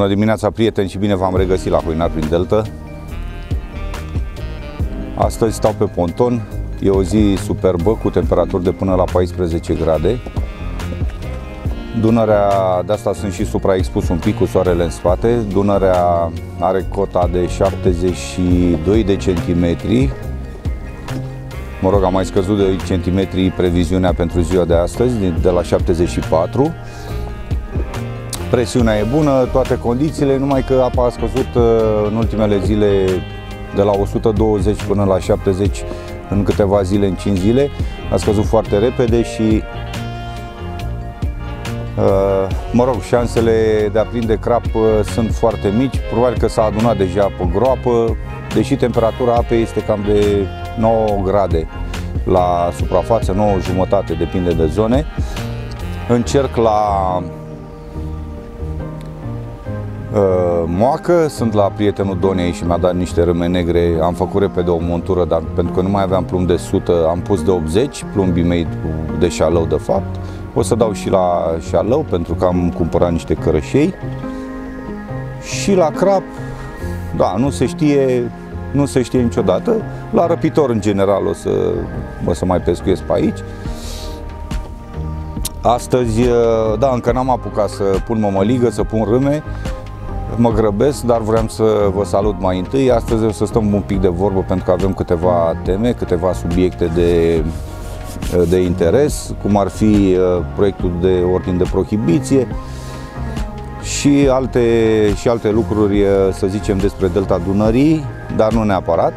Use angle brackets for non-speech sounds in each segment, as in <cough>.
Bună dimineața, prieteni, și bine v-am regăsit la Hoinar prin Delta. Astăzi stau pe ponton. E o zi superbă cu temperaturi de până la 14 grade. Dunărea, de asta sunt și supraexpus un pic cu soarele în spate. Dunărea are cota de 72 de centimetri. Mă rog, am mai scăzut de centimetri previziunea pentru ziua de astăzi, de la 74 presiunea e bună, toate condițiile, numai că apa a scăzut uh, în ultimele zile de la 120 până la 70 în câteva zile, în 5 zile. A scăzut foarte repede și uh, mă rog, șansele de a prinde crap uh, sunt foarte mici. Probabil că s-a adunat deja pe groapă, deși temperatura apei este cam de 9 grade la suprafață, 9 jumătate, depinde de zone. Încerc la Uh, moacă, sunt la prietenul Donei și mi-a dat niște râme negre, am făcut repede o montură, dar pentru că nu mai aveam plumb de 100, am pus de 80, plumbii mei de șalău de fapt. O să dau și la șalău pentru că am cumpărat niște cărășei. Și la crap, da, nu se știe, nu se știe niciodată. La răpitor în general o să, o să mai pescuiesc pe aici. Astăzi, uh, da, încă n-am apucat să pun mămăligă, să pun râme mă grăbesc, dar vreau să vă salut mai întâi. Astăzi o să stăm un pic de vorbă pentru că avem câteva teme, câteva subiecte de, de interes, cum ar fi uh, proiectul de ordin de prohibiție și alte, și alte lucruri, uh, să zicem, despre Delta Dunării, dar nu neapărat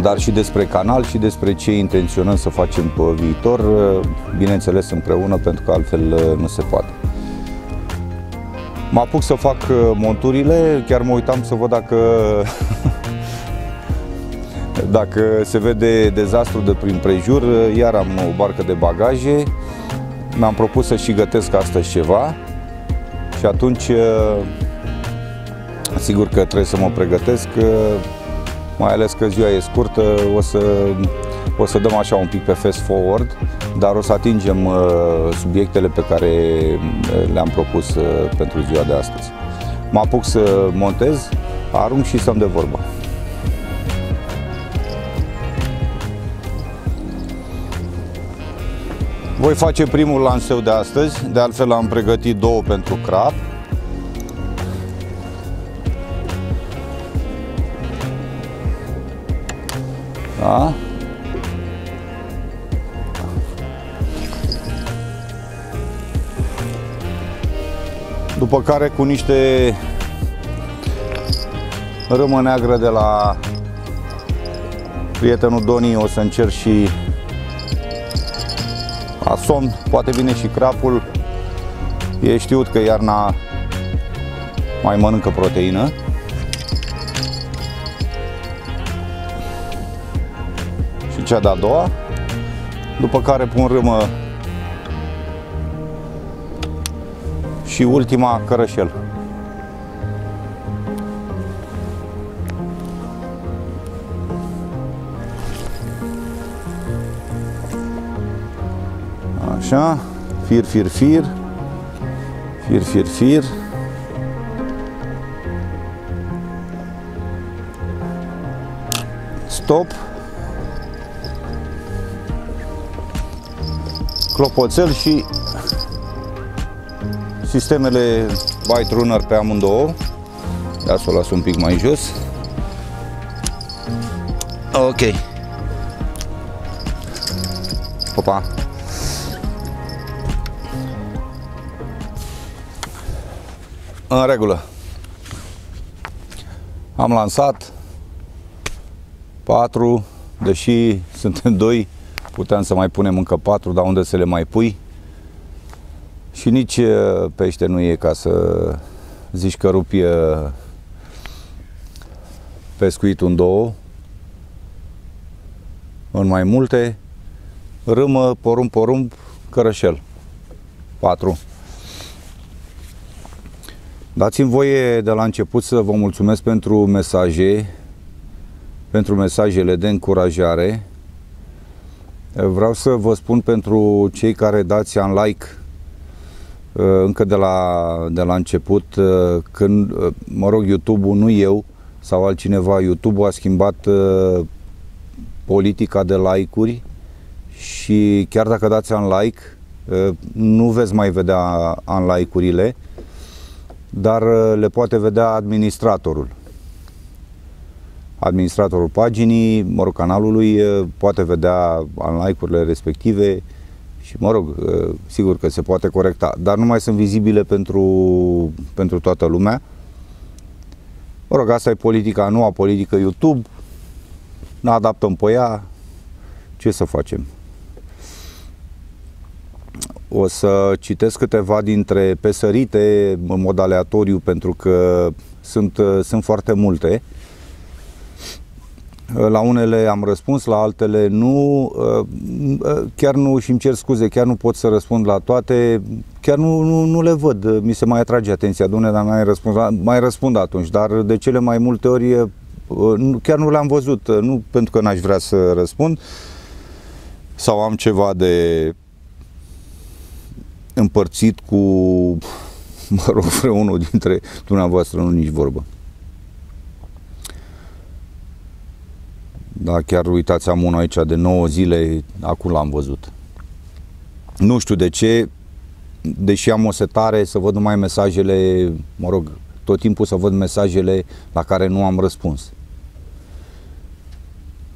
dar și despre canal și despre ce intenționăm să facem pe viitor, uh, bineînțeles împreună, pentru că altfel nu se poate. Mă apuc să fac uh, monturile, chiar mă uitam să văd dacă <laughs> dacă se vede dezastru de prin prejur, uh, iar am o barcă de bagaje, mi-am propus să și gătesc astăzi ceva și atunci uh, sigur că trebuie să mă pregătesc, mai ales că ziua e scurtă, o să, o să dăm așa un pic pe fast forward dar o să atingem uh, subiectele pe care uh, le-am propus uh, pentru ziua de astăzi. Mă apuc să montez, arunc și stăm de vorbă. Voi face primul lanseu de astăzi, de altfel am pregătit două pentru crap. Da? După care cu niște râmă neagră de la prietenul Doni o să încerc și asom, poate vine și crapul. E știut că iarna mai mănâncă proteină. Și cea de-a doua. După care pun râmă și ultima cărășel. Așa, fir, fir, fir, fir, fir, fir. Stop. Clopoțel și Sistemele Byte Runner pe amândouă. Da, să o las un pic mai jos. Ok. Opa. În regulă. Am lansat 4, deși suntem 2, puteam să mai punem încă 4, dar unde să le mai pui? Și nici pește nu e ca să zici că rupi pescuitul în două, în mai multe, râmă, porumb, porumb, cărășel. Patru. Dați-mi voie de la început să vă mulțumesc pentru mesaje, pentru mesajele de încurajare. Vreau să vă spun pentru cei care dați un like încă de la, de la început, când, mă rog, YouTube-ul, nu eu sau altcineva, YouTube-ul a schimbat politica de like-uri și chiar dacă dați un like, nu veți mai vedea un like-urile, dar le poate vedea administratorul. Administratorul paginii, mă rog, canalului, poate vedea like-urile respective și, mă rog, sigur că se poate corecta, dar nu mai sunt vizibile pentru, pentru toată lumea. Mă rog, asta e politica, noua politică YouTube, ne adaptăm pe ea, ce să facem? O să citesc câteva dintre pesărite în mod aleatoriu pentru că sunt, sunt foarte multe. La unele am răspuns, la altele nu. Uh, uh, chiar nu, și îmi cer scuze, chiar nu pot să răspund la toate. Chiar nu, nu, nu le văd. Mi se mai atrage atenția de unele, dar mai răspund, mai răspund atunci. Dar de cele mai multe ori uh, chiar nu le-am văzut. Nu pentru că n-aș vrea să răspund sau am ceva de împărțit cu, <laughs> mă rog, vreunul dintre dumneavoastră, nu nici vorbă. Da, chiar uitați, am unul aici de 9 zile, acum l-am văzut. Nu știu de ce, deși am o setare să văd numai mesajele, mă rog, tot timpul să văd mesajele la care nu am răspuns.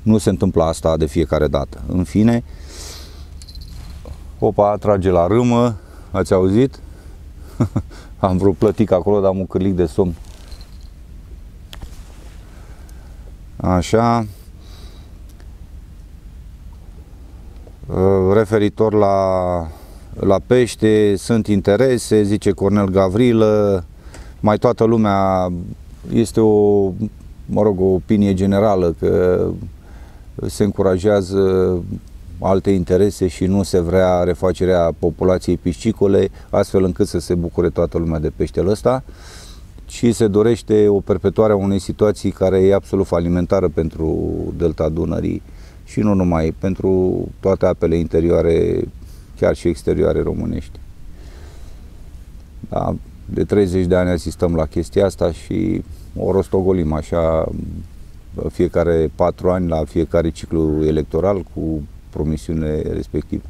Nu se întâmplă asta de fiecare dată. În fine, opa, trage la râmă, ați auzit? <laughs> am vrut plătic acolo, dar am un cârlic de somn. Așa, Uh, referitor la, la pește, sunt interese, zice Cornel Gavrilă, mai toată lumea este o, mă rog, o opinie generală că se încurajează alte interese și nu se vrea refacerea populației piscicole, astfel încât să se bucure toată lumea de peștele ăsta. Și se dorește o perpetuare a unei situații care e absolut falimentară pentru delta Dunării și nu numai, pentru toate apele interioare, chiar și exterioare românești. Da, de 30 de ani asistăm la chestia asta și o rostogolim așa fiecare patru ani la fiecare ciclu electoral cu promisiunile respective.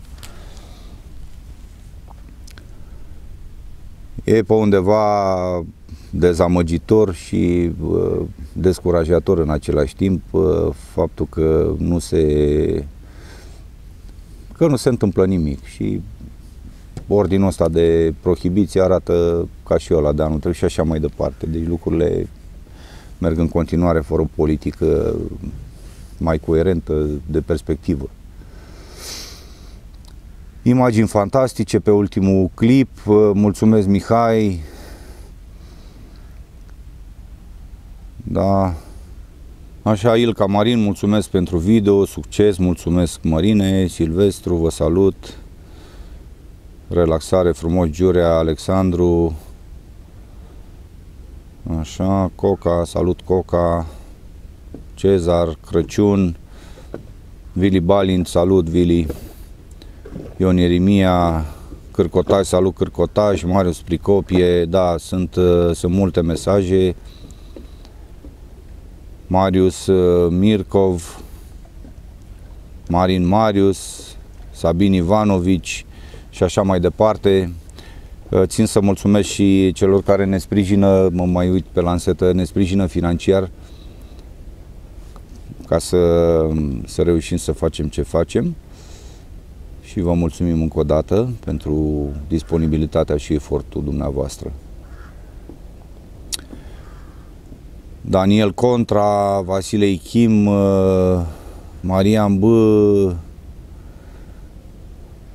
E pe undeva dezamăgitor și uh, descurajator în același timp uh, faptul că nu se că nu se întâmplă nimic și ordinul ăsta de prohibiție arată ca și ăla de anul trecut și așa mai departe. Deci lucrurile merg în continuare fără o politică mai coerentă de perspectivă. Imagini fantastice pe ultimul clip. Mulțumesc Mihai, Da. Așa, Ilca Marin, mulțumesc pentru video, succes, mulțumesc Marine, Silvestru, vă salut. Relaxare frumos, Giurea, Alexandru. Așa, Coca, salut Coca. Cezar, Crăciun. Vili Balint, salut Vili. Ion Ieremia, Cârcotaj, salut Cârcotaj, Marius Pricopie, da, sunt, sunt multe mesaje. Marius uh, Mirkov, Marin Marius, Sabin Ivanovici și așa mai departe. Uh, țin să mulțumesc și celor care ne sprijină, mă mai uit pe lansetă, ne sprijină financiar ca să, să reușim să facem ce facem și vă mulțumim încă o dată pentru disponibilitatea și efortul dumneavoastră. Daniel Contra, Vasile Ichim, uh, Marian B.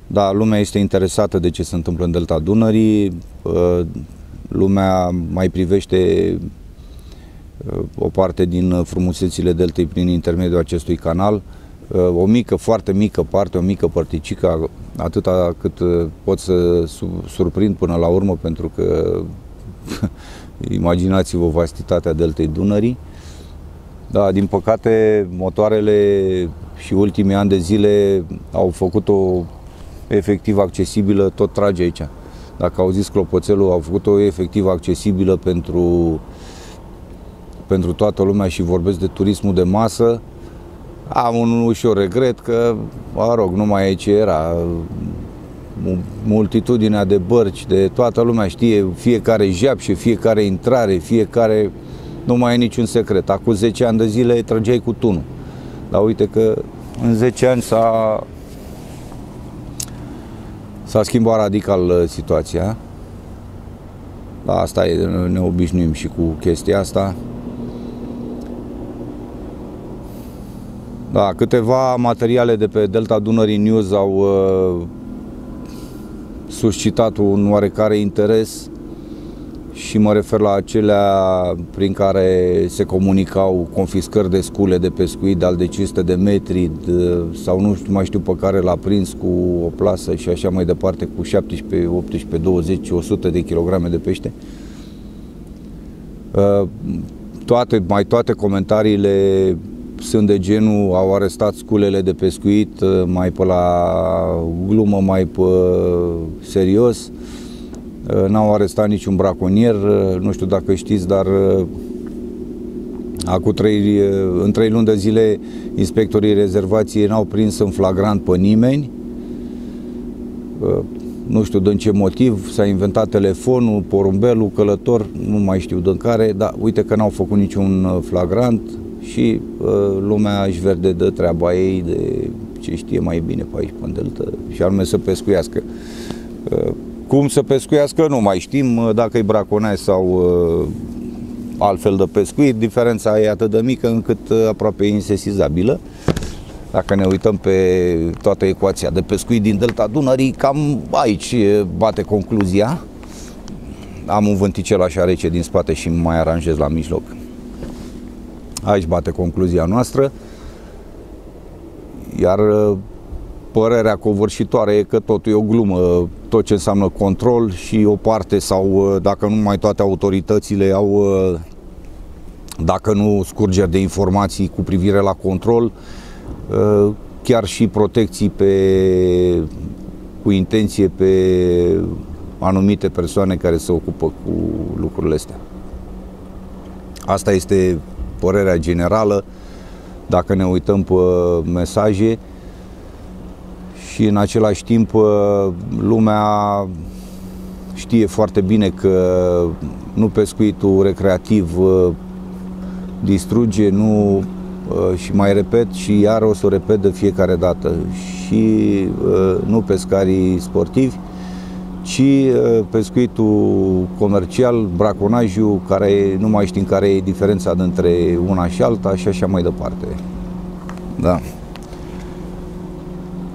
Da, lumea este interesată de ce se întâmplă în Delta Dunării. Uh, lumea mai privește uh, o parte din frumusețile Deltei prin intermediul acestui canal. O mică, foarte mică parte, o mică părticică, atâta cât pot să surprind până la urmă, pentru că <laughs> Imaginați-vă vastitatea deltei Dunării. Da, din păcate, motoarele și ultimii ani de zile au făcut-o efectiv accesibilă, tot trage aici. Dacă au zis clopoțelul, au făcut-o efectiv accesibilă pentru, pentru toată lumea și vorbesc de turismul de masă. Am un ușor regret că, mă rog, nu mai e ce era. Multitudinea de bărci, de toată lumea știe fiecare și fiecare intrare, fiecare... Nu mai e niciun secret. Acum 10 ani de zile trăgeai cu tunul. Dar uite că în 10 ani s-a s-a schimbat radical uh, situația. La asta e, ne obișnuim și cu chestia asta. Da, câteva materiale de pe Delta Dunării News au uh, suscitat un oarecare interes și mă refer la acelea prin care se comunicau confiscări de scule de pescuit de al de 500 de metri de, sau nu știu, mai știu pe care l-a prins cu o plasă și așa mai departe cu 17, 18, 20, 100 de kilograme de pește. Uh, toate, mai toate comentariile sunt de genul au arestat sculele de pescuit uh, mai pe la glumă, mai pe serios Uh, n-au arestat niciun braconier, uh, nu știu dacă știți, dar uh, acum trei, în trei luni de zile inspectorii rezervației n-au prins în flagrant pe nimeni. Nu știu din ce motiv, s-a inventat telefonul, porumbelul, călător, nu mai știu din care, dar uite că n-au făcut niciun flagrant și lumea își verde de treaba ei, de ce știe mai bine pe aici, pe delta, și anume să pescuiască. Cum să pescuiască nu mai știm, dacă e braconaj sau uh, altfel de pescuit, diferența e atât de mică încât uh, aproape insesizabilă. Dacă ne uităm pe toată ecuația de pescuit din delta Dunării, cam aici bate concluzia. Am un vânticel așa rece din spate și mai aranjez la mijloc. Aici bate concluzia noastră. Iar uh, părerea covârșitoare e că totul e o glumă, tot ce înseamnă control și o parte sau uh, dacă nu mai toate autoritățile au uh, dacă nu scurgeri de informații cu privire la control, uh, chiar și protecții pe, cu intenție pe anumite persoane care se ocupă cu lucrurile astea. Asta este părerea generală. Dacă ne uităm pe mesaje, și în același timp uh, lumea știe foarte bine că nu pescuitul recreativ uh, distruge, nu uh, și mai repet și iar o să o repet de fiecare dată și nu pescarii sportivi, ci pescuitul comercial, braconajul, care nu mai știm care e diferența dintre una și alta și așa mai departe. Da.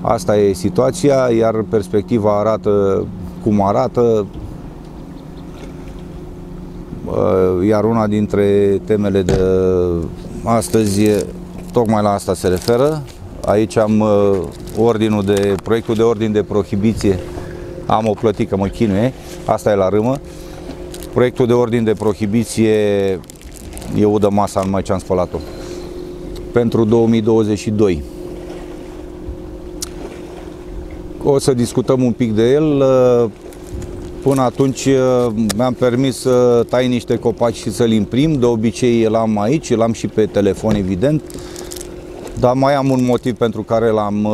Asta e situația, iar perspectiva arată cum arată, iar una dintre temele de astăzi tocmai la asta se referă. Aici am ordinul de, proiectul de ordin de prohibiție, am o plătică, mă chinuie, asta e la râmă. Proiectul de ordin de prohibiție e udă masa, numai ce am spălat-o. Pentru 2022. O să discutăm un pic de el. Până atunci mi-am permis să tai niște copaci și să-l imprim. De obicei l-am aici, l-am și pe telefon, evident. Dar mai am un motiv pentru care l-am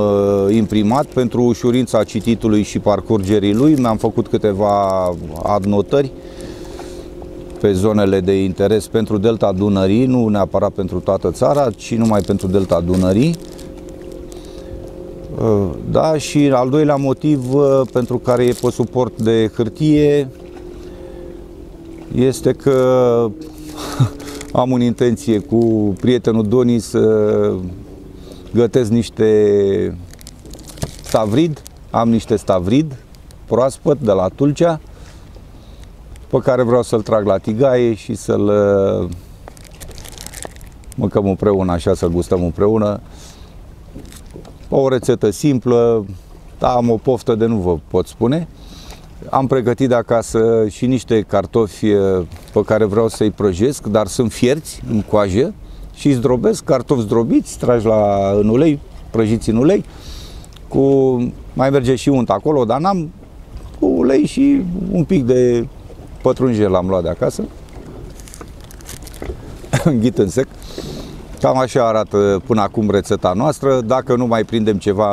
imprimat, pentru ușurința cititului și parcurgerii lui. Mi-am făcut câteva adnotări pe zonele de interes pentru Delta Dunării, nu neapărat pentru toată țara, ci numai pentru Delta Dunării. Uh, da, și al doilea motiv uh, pentru care e pe suport de hârtie este că <laughs> am în intenție cu prietenul Doni să gătesc niște stavrid, am niște stavrid proaspăt de la Tulcea pe care vreau să-l trag la tigaie și să-l uh, mâncăm împreună, așa să-l gustăm împreună o rețetă simplă, da, am o poftă de nu vă pot spune. Am pregătit de acasă și niște cartofi eh, pe care vreau să-i prăjesc, dar sunt fierți în coajă și zdrobesc, cartofi zdrobiți, tragi la, în ulei, prăjiți în ulei, cu, mai merge și unt acolo, dar n-am, cu ulei ulei și un pic de pătrunjel am luat de acasă. <laughs> Înghit în sec. Cam așa arată până acum rețeta noastră. Dacă nu mai prindem ceva,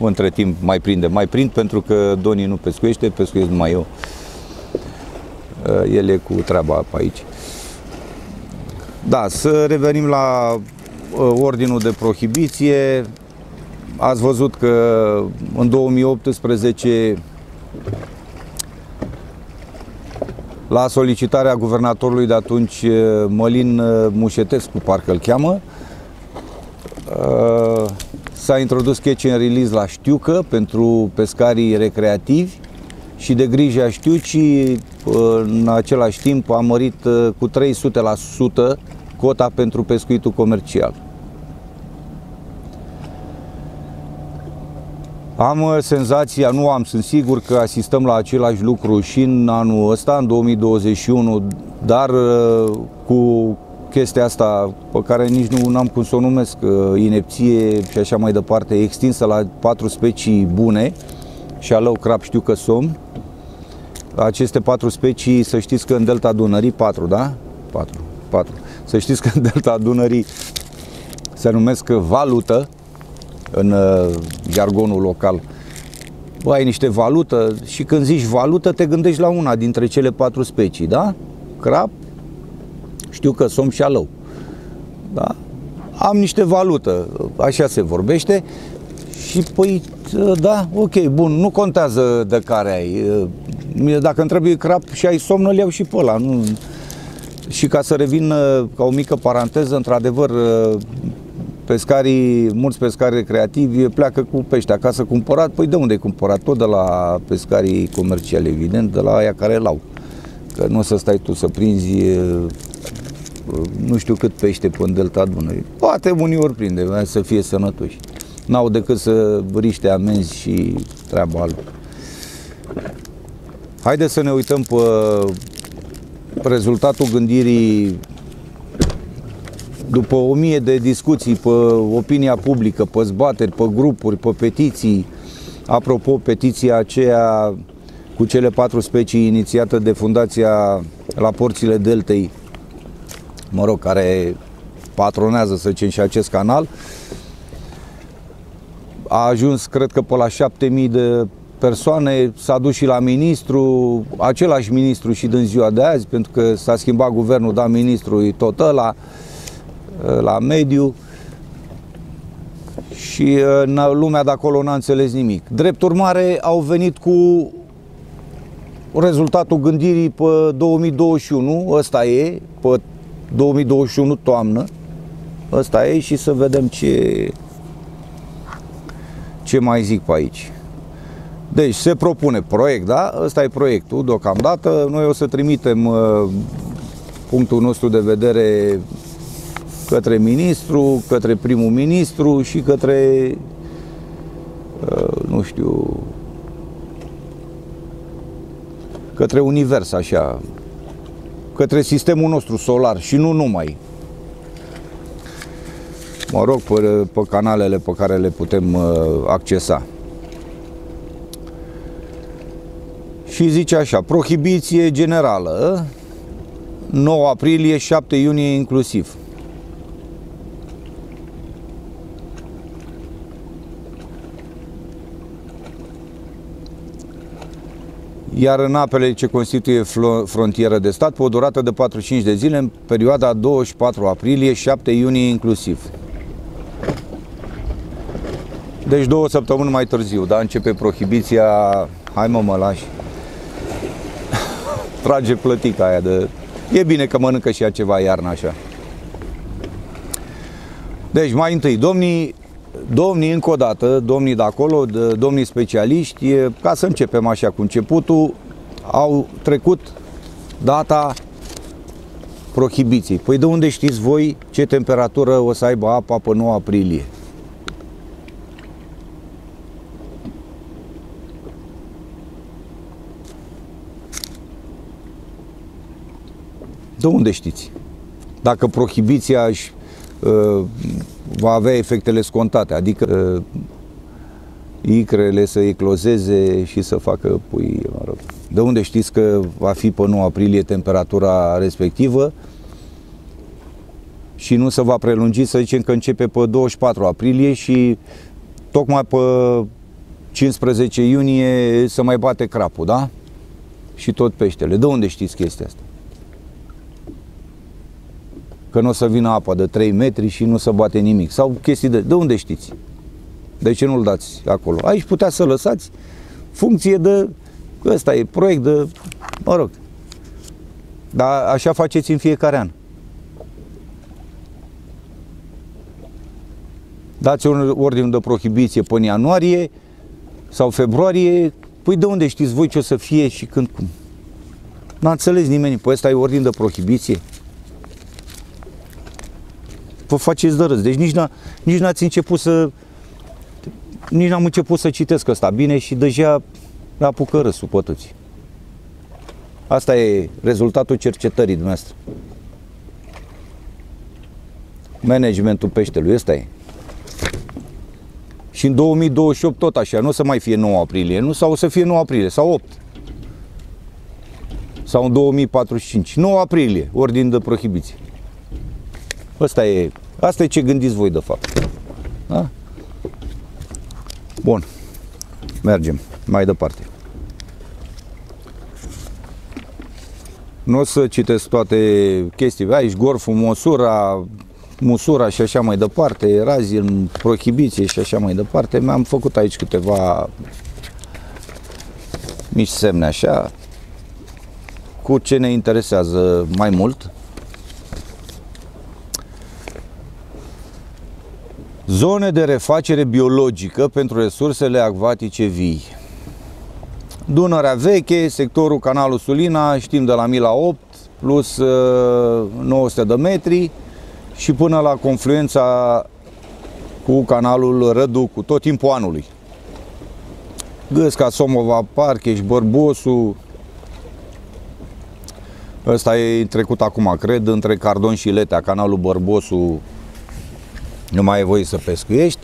între timp mai prindem. Mai prind pentru că Doni nu pescuiește, pescuiesc numai eu. El e cu treaba pe aici. Da, să revenim la uh, ordinul de prohibiție. Ați văzut că în 2018 la solicitarea guvernatorului de atunci, uh, Mălin uh, Mușetescu, parcă îl cheamă, s-a introdus catch and release la știucă pentru pescarii recreativi și de grija știucii în același timp a mărit cu 300% cota pentru pescuitul comercial. Am uh, senzația, nu am, sunt sigur că asistăm la același lucru și în anul ăsta, în 2021, dar uh, cu chestia asta pe care nici nu am cum să o numesc, uh, inepție și așa mai departe, extinsă la patru specii bune, și alău, crap, știu că somn. Aceste patru specii, să știți că în delta Dunării, patru, da? Patru, patru. Să știți că în delta Dunării se numesc valută în uh, jargonul local. Bă, ai niște valută și când zici valută te gândești la una dintre cele patru specii, da? Crap, știu că som și alău. Da? Am niște valută, așa se vorbește și păi, da, ok, bun, nu contează de care ai. Dacă îmi trebuie crap și ai somn, îl iau și pe ăla. Nu, și ca să revin uh, ca o mică paranteză, într-adevăr, uh, pescarii, mulți pescari recreativi pleacă cu pește acasă cumpărat. Păi de unde ai cumpărat? Tot de la pescarii comerciali, evident, de la aia care l-au. Că nu o să stai tu să prinzi uh, nu știu cât pește pe în delta Dunării. Poate unii ori prinde, să fie sănătoși. N-au decât să riște amenzi și treaba altă. Haideți să ne uităm pe rezultatul gândirii după o mie de discuții pe opinia publică, pe zbateri, pe grupuri, pe petiții, apropo, petiția aceea cu cele patru specii inițiată de Fundația la porțile Deltei, mă rog, care patronează, să zicem, și acest canal, a ajuns, cred că, pe la 7000 de persoane, s-a dus și la ministru, același ministru și din ziua de azi, pentru că s-a schimbat guvernul, dar ministrul e tot ăla, la mediu și lumea de acolo n-a înțeles nimic. Drept urmare, au venit cu rezultatul gândirii pe 2021, ăsta e, pe 2021 toamnă, ăsta e și să vedem ce, ce mai zic pe aici. Deci se propune proiect, da? Ăsta e proiectul deocamdată. Noi o să trimitem uh, punctul nostru de vedere către ministru, către primul ministru și către, uh, nu știu, către univers, așa, către sistemul nostru solar și nu numai. Mă rog, pe, pe canalele pe care le putem uh, accesa. Și zice așa, prohibiție generală, 9 aprilie, 7 iunie inclusiv. iar în apele ce constituie frontieră de stat pe o durată de 45 de zile în perioada 24 aprilie 7 iunie inclusiv. Deci două săptămâni mai târziu, da, începe prohibiția, hai mă mă lași trage plătica aia de... E bine că mănâncă și ea ceva iarna așa. Deci, mai întâi, domnii, domnii încă o dată, domnii de acolo, de, domnii specialiști, ca să începem așa cu începutul, au trecut data prohibiției. Păi de unde știți voi ce temperatură o să aibă apa pe 9 aprilie? De unde știți? Dacă prohibiția își, uh, va avea efectele scontate, adică uh, icrele să eclozeze și să facă pui, mă rog. De unde știți că va fi pe 9 aprilie temperatura respectivă și nu se va prelungi, să zicem că începe pe 24 aprilie și tocmai pe 15 iunie să mai bate crapul, da? Și tot peștele. De unde știți chestia asta? Că nu o să vină apa de 3 metri și nu se bate nimic. Sau chestii de... De unde știți? De ce nu-l dați acolo? Aici putea să lăsați funcție de... Ăsta e proiect de... Mă rog. Dar așa faceți în fiecare an. Dați un ordine de prohibiție până ianuarie sau februarie. Păi de unde știți voi ce o să fie și când cum? N-a înțeles nimeni. Păi ăsta e ordin de prohibiție. Vă faceți de râs. Deci nici, n-a, nici n-ați început să nici n-am început să citesc asta bine și deja apucă râsul pe toți. Asta e rezultatul cercetării dumneavoastră. Managementul peștelui, ăsta e. Și în 2028 tot așa, nu o să mai fie 9 aprilie, nu? Sau o să fie 9 aprilie, sau 8. Sau în 2045. 9 aprilie, ordin de prohibiție. Asta e, asta e ce gândiți voi de fapt. Da? Bun. Mergem mai departe. Nu o să citesc toate chestiile. Aici gorful, măsura, musura și așa mai departe, razi în prohibiție și așa mai departe. Mi-am făcut aici câteva mici semne așa, cu ce ne interesează mai mult. Zone de refacere biologică pentru resursele acvatice vii. Dunărea veche, sectorul canalul Sulina, știm de la 1008 plus 900 uh, de metri și până la confluența cu canalul Rădu, cu tot timpul anului. Gâsca, Somova, Parcheș, Bărbosu, Ăsta e trecut acum, cred, între Cardon și Letea, canalul Bărbosu nu mai e voie să pescuiești.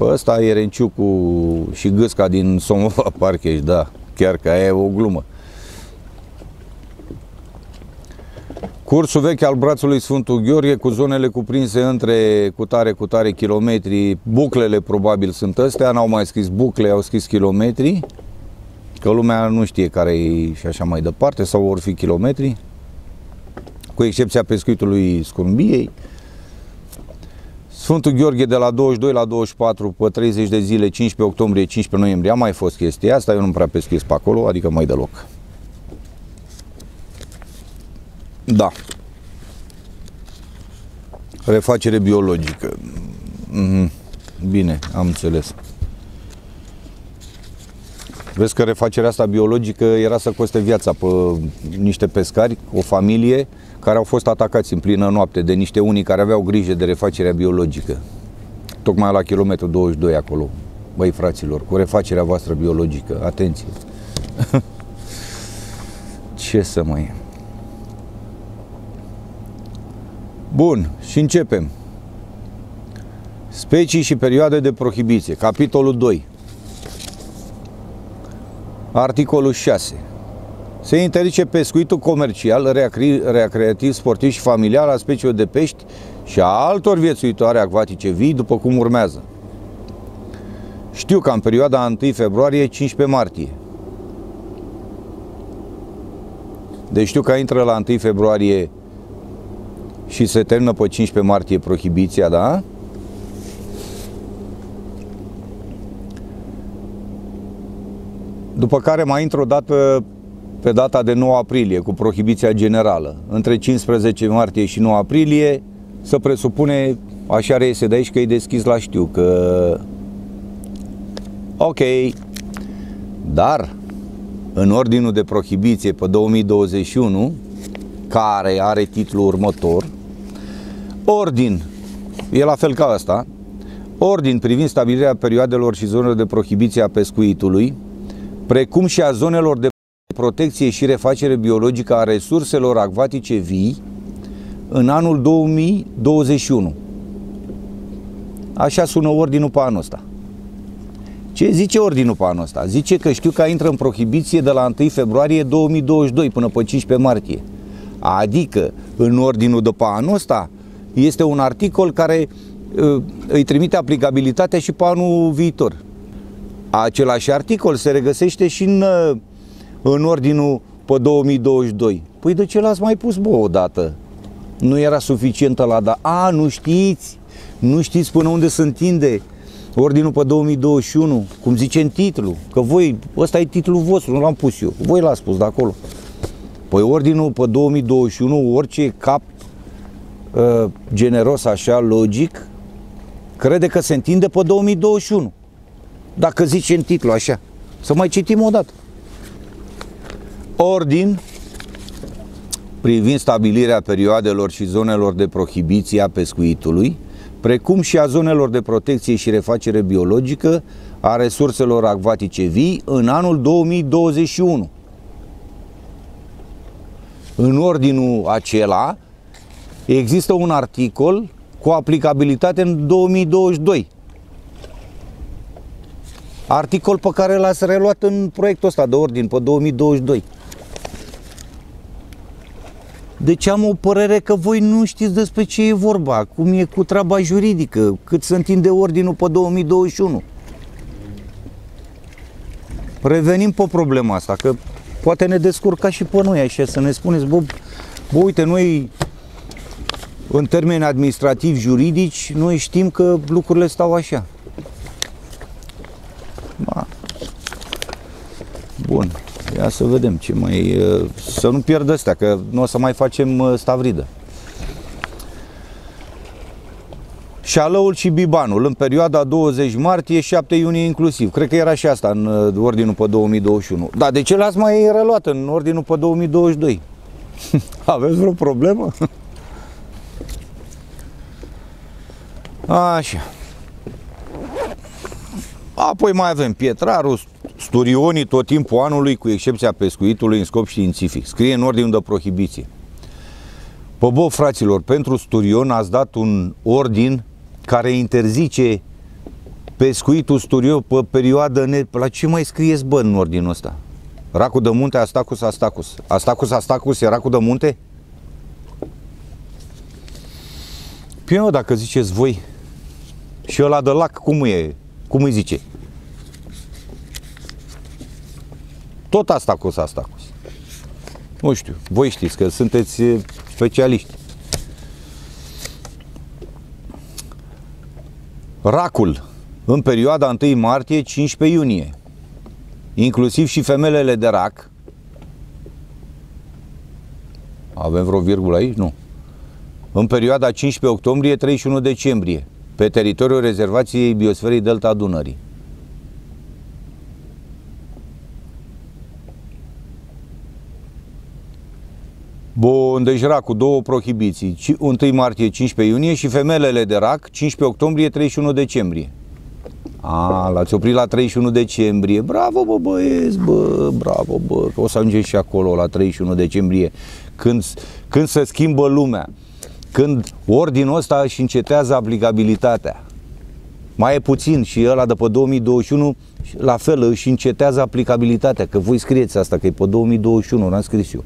Ăsta e Renciucu și Gâsca din Somova <laughs> Parcheș, da, chiar că e o glumă. Cursul vechi al brațului Sfântul Gheorghe cu zonele cuprinse între cutare cutare kilometri, buclele probabil sunt astea, n-au mai scris bucle, au scris kilometri, că lumea nu știe care e și așa mai departe, sau vor fi kilometri, cu excepția pescuitului scurumbiei. Sfântul Gheorghe de la 22 la 24 pe 30 de zile, 15 octombrie, 15 noiembrie, a mai fost chestia asta, eu nu prea pescuiesc pe acolo, adică mai deloc. Da. Refacere biologică. Mm-hmm. Bine, am înțeles. Vezi că refacerea asta biologică era să coste viața pe niște pescari, o familie, care au fost atacați în plină noapte de niște unii care aveau grijă de refacerea biologică. Tocmai la kilometru 22 acolo. Băi, fraților, cu refacerea voastră biologică. Atenție! <laughs> Ce să mai... Bun, și începem. Specii și perioade de prohibiție. Capitolul 2. Articolul 6. Se interzice pescuitul comercial, recreativ, sportiv și familial a speciilor de pești și a altor viețuitoare acvatice vii, după cum urmează. Știu că în perioada 1 februarie-15 martie. Deci știu că intră la 1 februarie și se termină pe 15 martie prohibiția, da? După care mai intră o dată pe data de 9 aprilie cu prohibiția generală. Între 15 martie și 9 aprilie să presupune, așa reiese de aici, că e deschis la știu, că ok, dar în ordinul de prohibiție pe 2021, care are titlul următor, ordin, e la fel ca asta, ordin privind stabilirea perioadelor și zonelor de prohibiție a pescuitului, precum și a zonelor de protecție și refacere biologică a resurselor acvatice vii în anul 2021. Așa sună ordinul pe anul ăsta. Ce zice ordinul pe anul ăsta? Zice că știu că intră în prohibiție de la 1 februarie 2022 până pe 15 martie. Adică, în ordinul de pe anul ăsta, este un articol care uh, îi trimite aplicabilitatea și pe anul viitor. Același articol se regăsește și în, uh, în ordinul pe 2022. Păi de ce l-ați mai pus, bă, odată? Nu era suficientă la da. A, nu știți? Nu știți până unde se întinde ordinul pe 2021, cum zice în titlu, că voi, ăsta e titlul vostru, nu l-am pus eu, voi l-ați spus de acolo. Păi ordinul pe 2021, orice cap uh, generos așa, logic, crede că se întinde pe 2021. Dacă zice în titlu așa. Să mai citim o dată. Ordin privind stabilirea perioadelor și zonelor de prohibiție a pescuitului, precum și a zonelor de protecție și refacere biologică a resurselor acvatice vii în anul 2021. În ordinul acela există un articol cu aplicabilitate în 2022. Articol pe care l-ați reluat în proiectul ăsta de ordin pe 2022. Deci am o părere că voi nu știți despre ce e vorba, cum e cu treaba juridică, cât se întinde ordinul pe 2021. Revenim pe problema asta, că poate ne descurca și pe noi așa, să ne spuneți, bă, bă uite, noi în termeni administrativ juridici, noi știm că lucrurile stau așa. Ba. Bun. Ia să vedem ce mai... Să nu pierd astea, că nu o să mai facem stavridă. Șalăul și Bibanul în perioada 20 martie 7 iunie inclusiv. Cred că era și asta în ordinul pe 2021. Da, de ce l-ați mai reluat în ordinul pe 2022? <laughs> Aveți vreo problemă? Așa. Apoi mai avem Pietrarul, Sturionii tot timpul anului, cu excepția pescuitului în scop științific. Scrie în ordine de prohibiție. Pă bă, fraților, pentru sturion ați dat un ordin care interzice pescuitul sturion pe perioadă ne... La ce mai scrieți, bă, în ordinul ăsta? Racul de munte, Astacus, Astacus. Astacus, Astacus e racul de munte? Păi dacă ziceți voi, și ăla de lac, cum e? Cum îi zice? Tot asta cu asta cu. Nu știu, voi știți că sunteți specialiști. Racul în perioada 1 martie 15 iunie, inclusiv și femelele de rac. Avem vreo virgulă aici? Nu. În perioada 15 octombrie 31 decembrie, pe teritoriul rezervației biosferei Delta Dunării. Bun, deci cu două prohibiții, 1 martie, 15 iunie și femelele de rac, 15 octombrie, 31 decembrie. A, l-ați oprit la 31 decembrie. Bravo, bă, băieți, bă, bravo, bă, că o să ajungem și acolo la 31 decembrie, când, când se schimbă lumea, când ordinul ăsta își încetează aplicabilitatea. Mai e puțin și ăla de pe 2021, la fel, își încetează aplicabilitatea, că voi scrieți asta, că e pe 2021, n-am scris eu.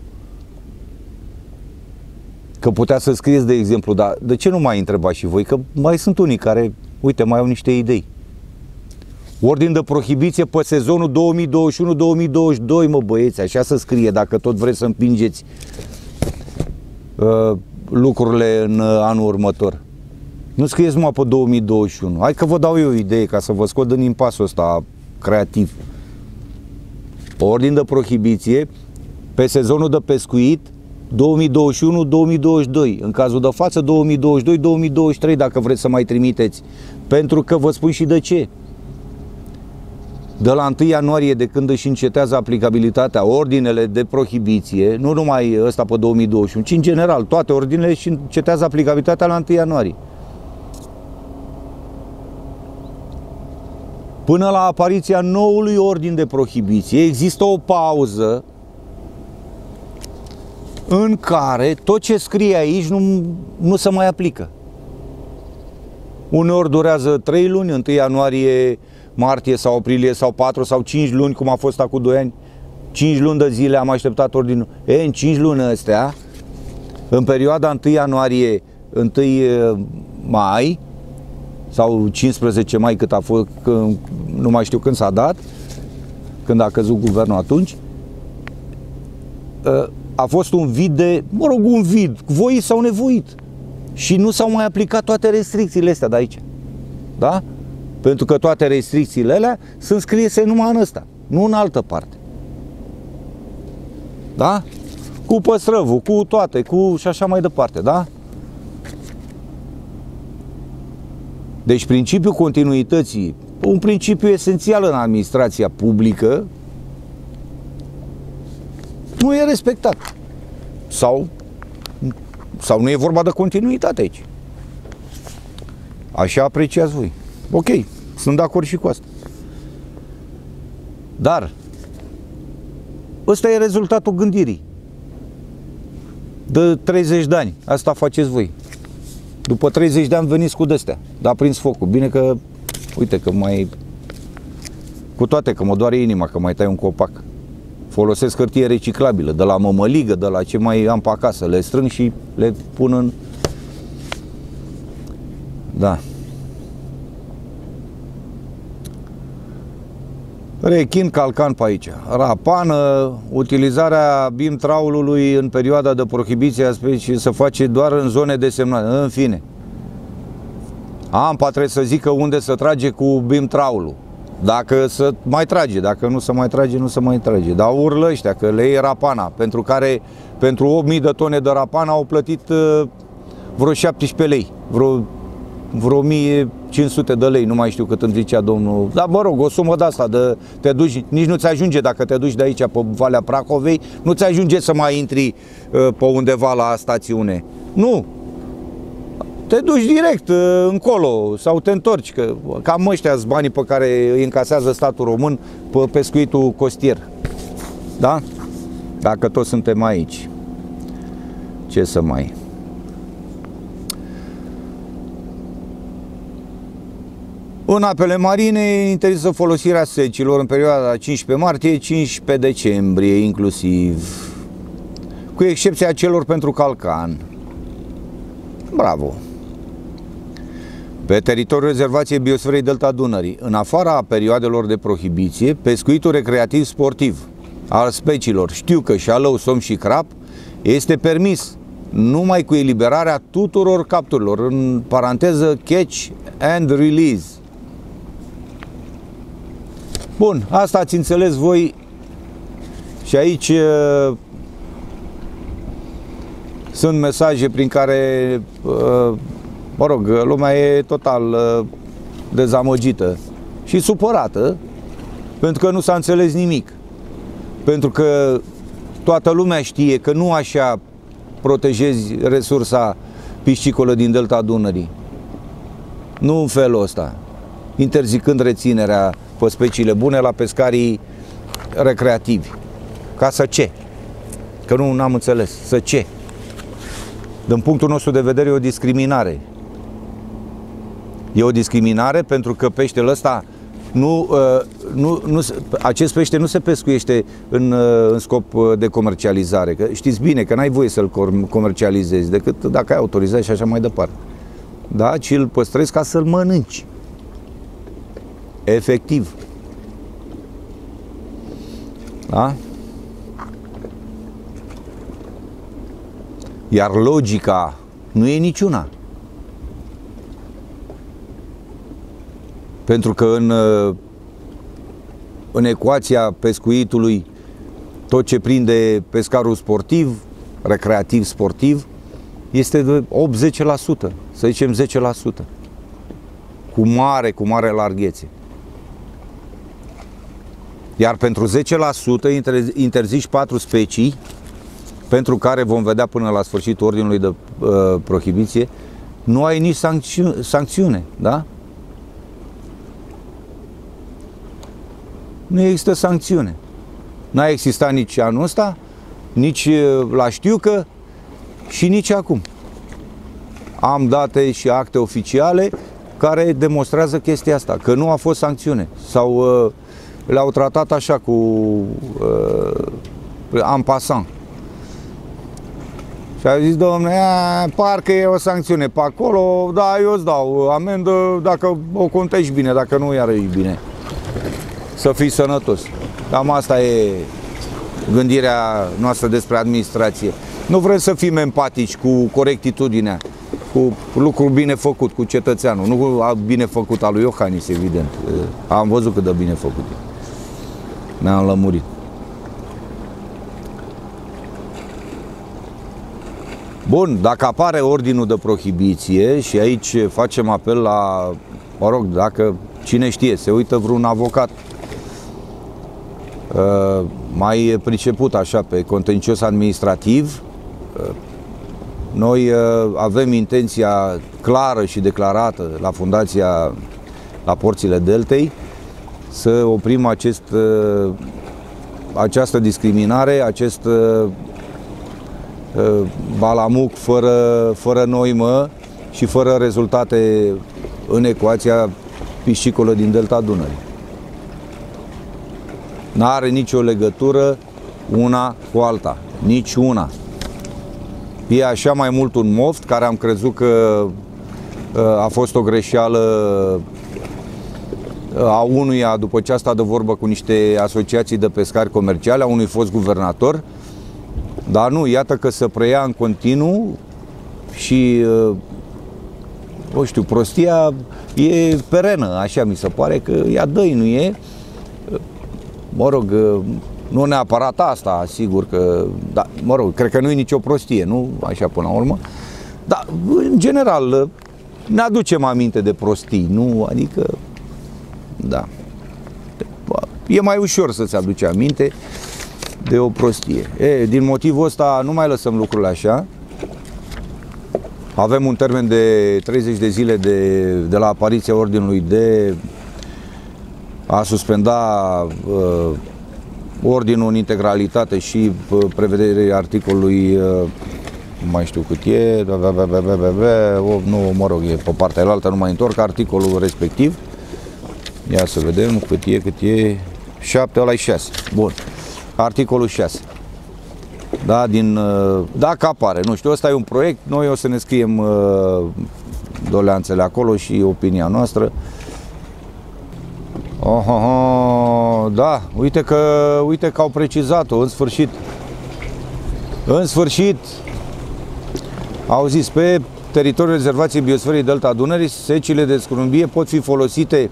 Că putea să scrieți, de exemplu, dar de ce nu mai întrebați și voi? Că mai sunt unii care, uite, mai au niște idei. Ordin de prohibiție pe sezonul 2021-2022, mă băieți, așa să scrie, dacă tot vreți să împingeți uh, lucrurile în uh, anul următor. Nu scrieți numai pe 2021. Hai că vă dau eu o idee ca să vă scot din impasul ăsta creativ. Ordin de prohibiție pe sezonul de pescuit 2021-2022, în cazul de față 2022-2023 dacă vreți să mai trimiteți, pentru că vă spun și de ce. De la 1 ianuarie, de când își încetează aplicabilitatea, ordinele de prohibiție, nu numai ăsta pe 2021, ci în general, toate ordinele își încetează aplicabilitatea la 1 ianuarie. Până la apariția noului ordin de prohibiție, există o pauză în care tot ce scrie aici nu, nu se mai aplică. Uneori durează 3 luni, 1 ianuarie martie sau aprilie sau 4 sau 5 luni, cum a fost acum 2 ani. 5 luni de zile am așteptat ordinul. E, în 5 luni astea, în perioada 1 ianuarie, 1 mai sau 15 mai cât a fost, când, nu mai știu când s-a dat, când a căzut guvernul atunci, a fost un vid de, mă rog, un vid, voit sau nevoit. Și nu s-au mai aplicat toate restricțiile astea de aici. Da? Pentru că toate restricțiile alea sunt scrise numai în ăsta, nu în altă parte. Da? Cu păstrăvul, cu toate, cu și așa mai departe, da? Deci principiul continuității, un principiu esențial în administrația publică, nu e respectat. Sau, sau nu e vorba de continuitate aici. Așa apreciați voi. Ok, sunt de acord și cu asta. Dar, ăsta e rezultatul gândirii. De 30 de ani. Asta faceți voi. După 30 de ani veniți cu destea. Da, prins focul. Bine că, uite că mai... Cu toate că mă doare inima că mai tai un copac. Folosesc hârtie reciclabilă, de la mămăligă, de la ce mai am pe acasă. Le strâng și le pun în... Da. Rechin calcan pe aici. Rapană, utilizarea bim traulului în perioada de prohibiție a specii se face doar în zone desemnate. În fine. Ampa trebuie să zică unde să trage cu bim traulul. Dacă să mai trage, dacă nu se mai trage, nu se mai trage. Dar urlă ăștia că le e rapana, pentru care pentru 8000 de tone de rapana au plătit uh, vreo 17 lei, vreo vreo 1500 de lei, nu mai știu cât îmi zicea domnul. Dar mă rog, o sumă de asta, de, te duci, nici nu-ți ajunge dacă te duci de aici pe Valea Prahovei, nu-ți ajunge să mai intri uh, pe undeva la stațiune. Nu, te duci direct uh, încolo sau te întorci, că cam ăștia sunt banii pe care îi încasează statul român pe pescuitul costier. Da? Dacă toți suntem aici. Ce să mai... În apele marine e interzisă folosirea secilor în perioada 15 martie, 15 decembrie inclusiv, cu excepția celor pentru calcan. Bravo! Pe teritoriul rezervației biosferei Delta Dunării, în afara perioadelor de prohibiție, pescuitul recreativ sportiv al speciilor știucă, șalău, som și crap este permis numai cu eliberarea tuturor capturilor, în paranteză catch and release, Bun, asta ați înțeles voi și aici uh, sunt mesaje prin care, uh, mă rog, lumea e total uh, dezamăgită și supărată pentru că nu s-a înțeles nimic. Pentru că toată lumea știe că nu așa protejezi resursa piscicolă din delta Dunării. Nu în felul ăsta, interzicând reținerea pe speciile bune la pescarii recreativi. Ca să ce? Că nu am înțeles. Să ce? Din punctul nostru de vedere e o discriminare. E o discriminare pentru că peștele ăsta nu, uh, nu, nu, acest pește nu se pescuiește în, uh, în scop uh, de comercializare. Că știți bine că n-ai voie să-l comercializezi decât dacă ai autorizat și așa mai departe. Da? Ci îl păstrezi ca să-l mănânci. Efectiv. Da? Iar logica nu e niciuna. Pentru că în, în ecuația pescuitului tot ce prinde pescarul sportiv, recreativ sportiv, este de 80%, să zicem 10%. Cu mare, cu mare larghețe. Iar pentru 10% interzici patru specii pentru care vom vedea până la sfârșitul ordinului de uh, prohibiție, nu ai nici sancțiune, sancțiune, da? Nu există sancțiune. N-a existat nici anul ăsta, nici uh, la știucă și nici acum. Am date și acte oficiale care demonstrează chestia asta, că nu a fost sancțiune sau uh, le-au tratat așa cu uh, am pasant. Și a zis, domnule, parcă e o sancțiune pe acolo, da, eu îți dau amendă dacă o contești bine, dacă nu, iarăși bine. Să fii sănătos. Cam asta e gândirea noastră despre administrație. Nu vrem să fim empatici cu corectitudinea, cu lucrul bine făcut, cu cetățeanul, nu cu bine făcut al lui Iohannis, evident. Am văzut cât de bine făcut e. Ne-am lămurit. Bun, dacă apare ordinul de prohibiție și aici facem apel la, mă rog, dacă cine știe, se uită vreun avocat uh, mai priceput așa pe contencios administrativ, uh, noi uh, avem intenția clară și declarată la Fundația la Porțile Deltei să oprim acest, această discriminare, acest Uh, balamuc fără, fără noimă și fără rezultate în ecuația piscicolă din delta Dunării. N-are nicio legătură una cu alta, nici una. E așa mai mult un moft care am crezut că uh, a fost o greșeală uh, a unuia după ce a stat de vorbă cu niște asociații de pescari comerciale, a unui fost guvernator, dar nu, iată că se preia în continuu și, nu știu, prostia e perenă, așa mi se pare, că ea dăinuie. Mă rog, nu neapărat asta, sigur că, da, mă rog, cred că nu e nicio prostie, nu? Așa până la urmă. Dar, în general, ne aducem aminte de prostii, nu? Adică, da. E mai ușor să-ți aduci aminte de o prostie. E, din motivul ăsta nu mai lăsăm lucrurile așa. Avem un termen de 30 de zile de, de la apariția ordinului de a suspenda uh, ordinul în integralitate și uh, prevederea articolului uh, mai știu cât e, da, da, da, nu, mă rog, e pe partea altă, nu mai întorc, articolul respectiv. Ia să vedem cât e, cât e, 7, ăla e 6. Bun articolul 6. Da, din, uh, dacă apare, nu știu, ăsta e un proiect, noi o să ne scriem uh, doleanțele acolo și opinia noastră. Oh, oh, oh, da, uite că, uite că au precizat-o, în sfârșit. În sfârșit, au zis, pe teritoriul rezervației biosferei Delta Dunării, secile de scrumbie pot fi folosite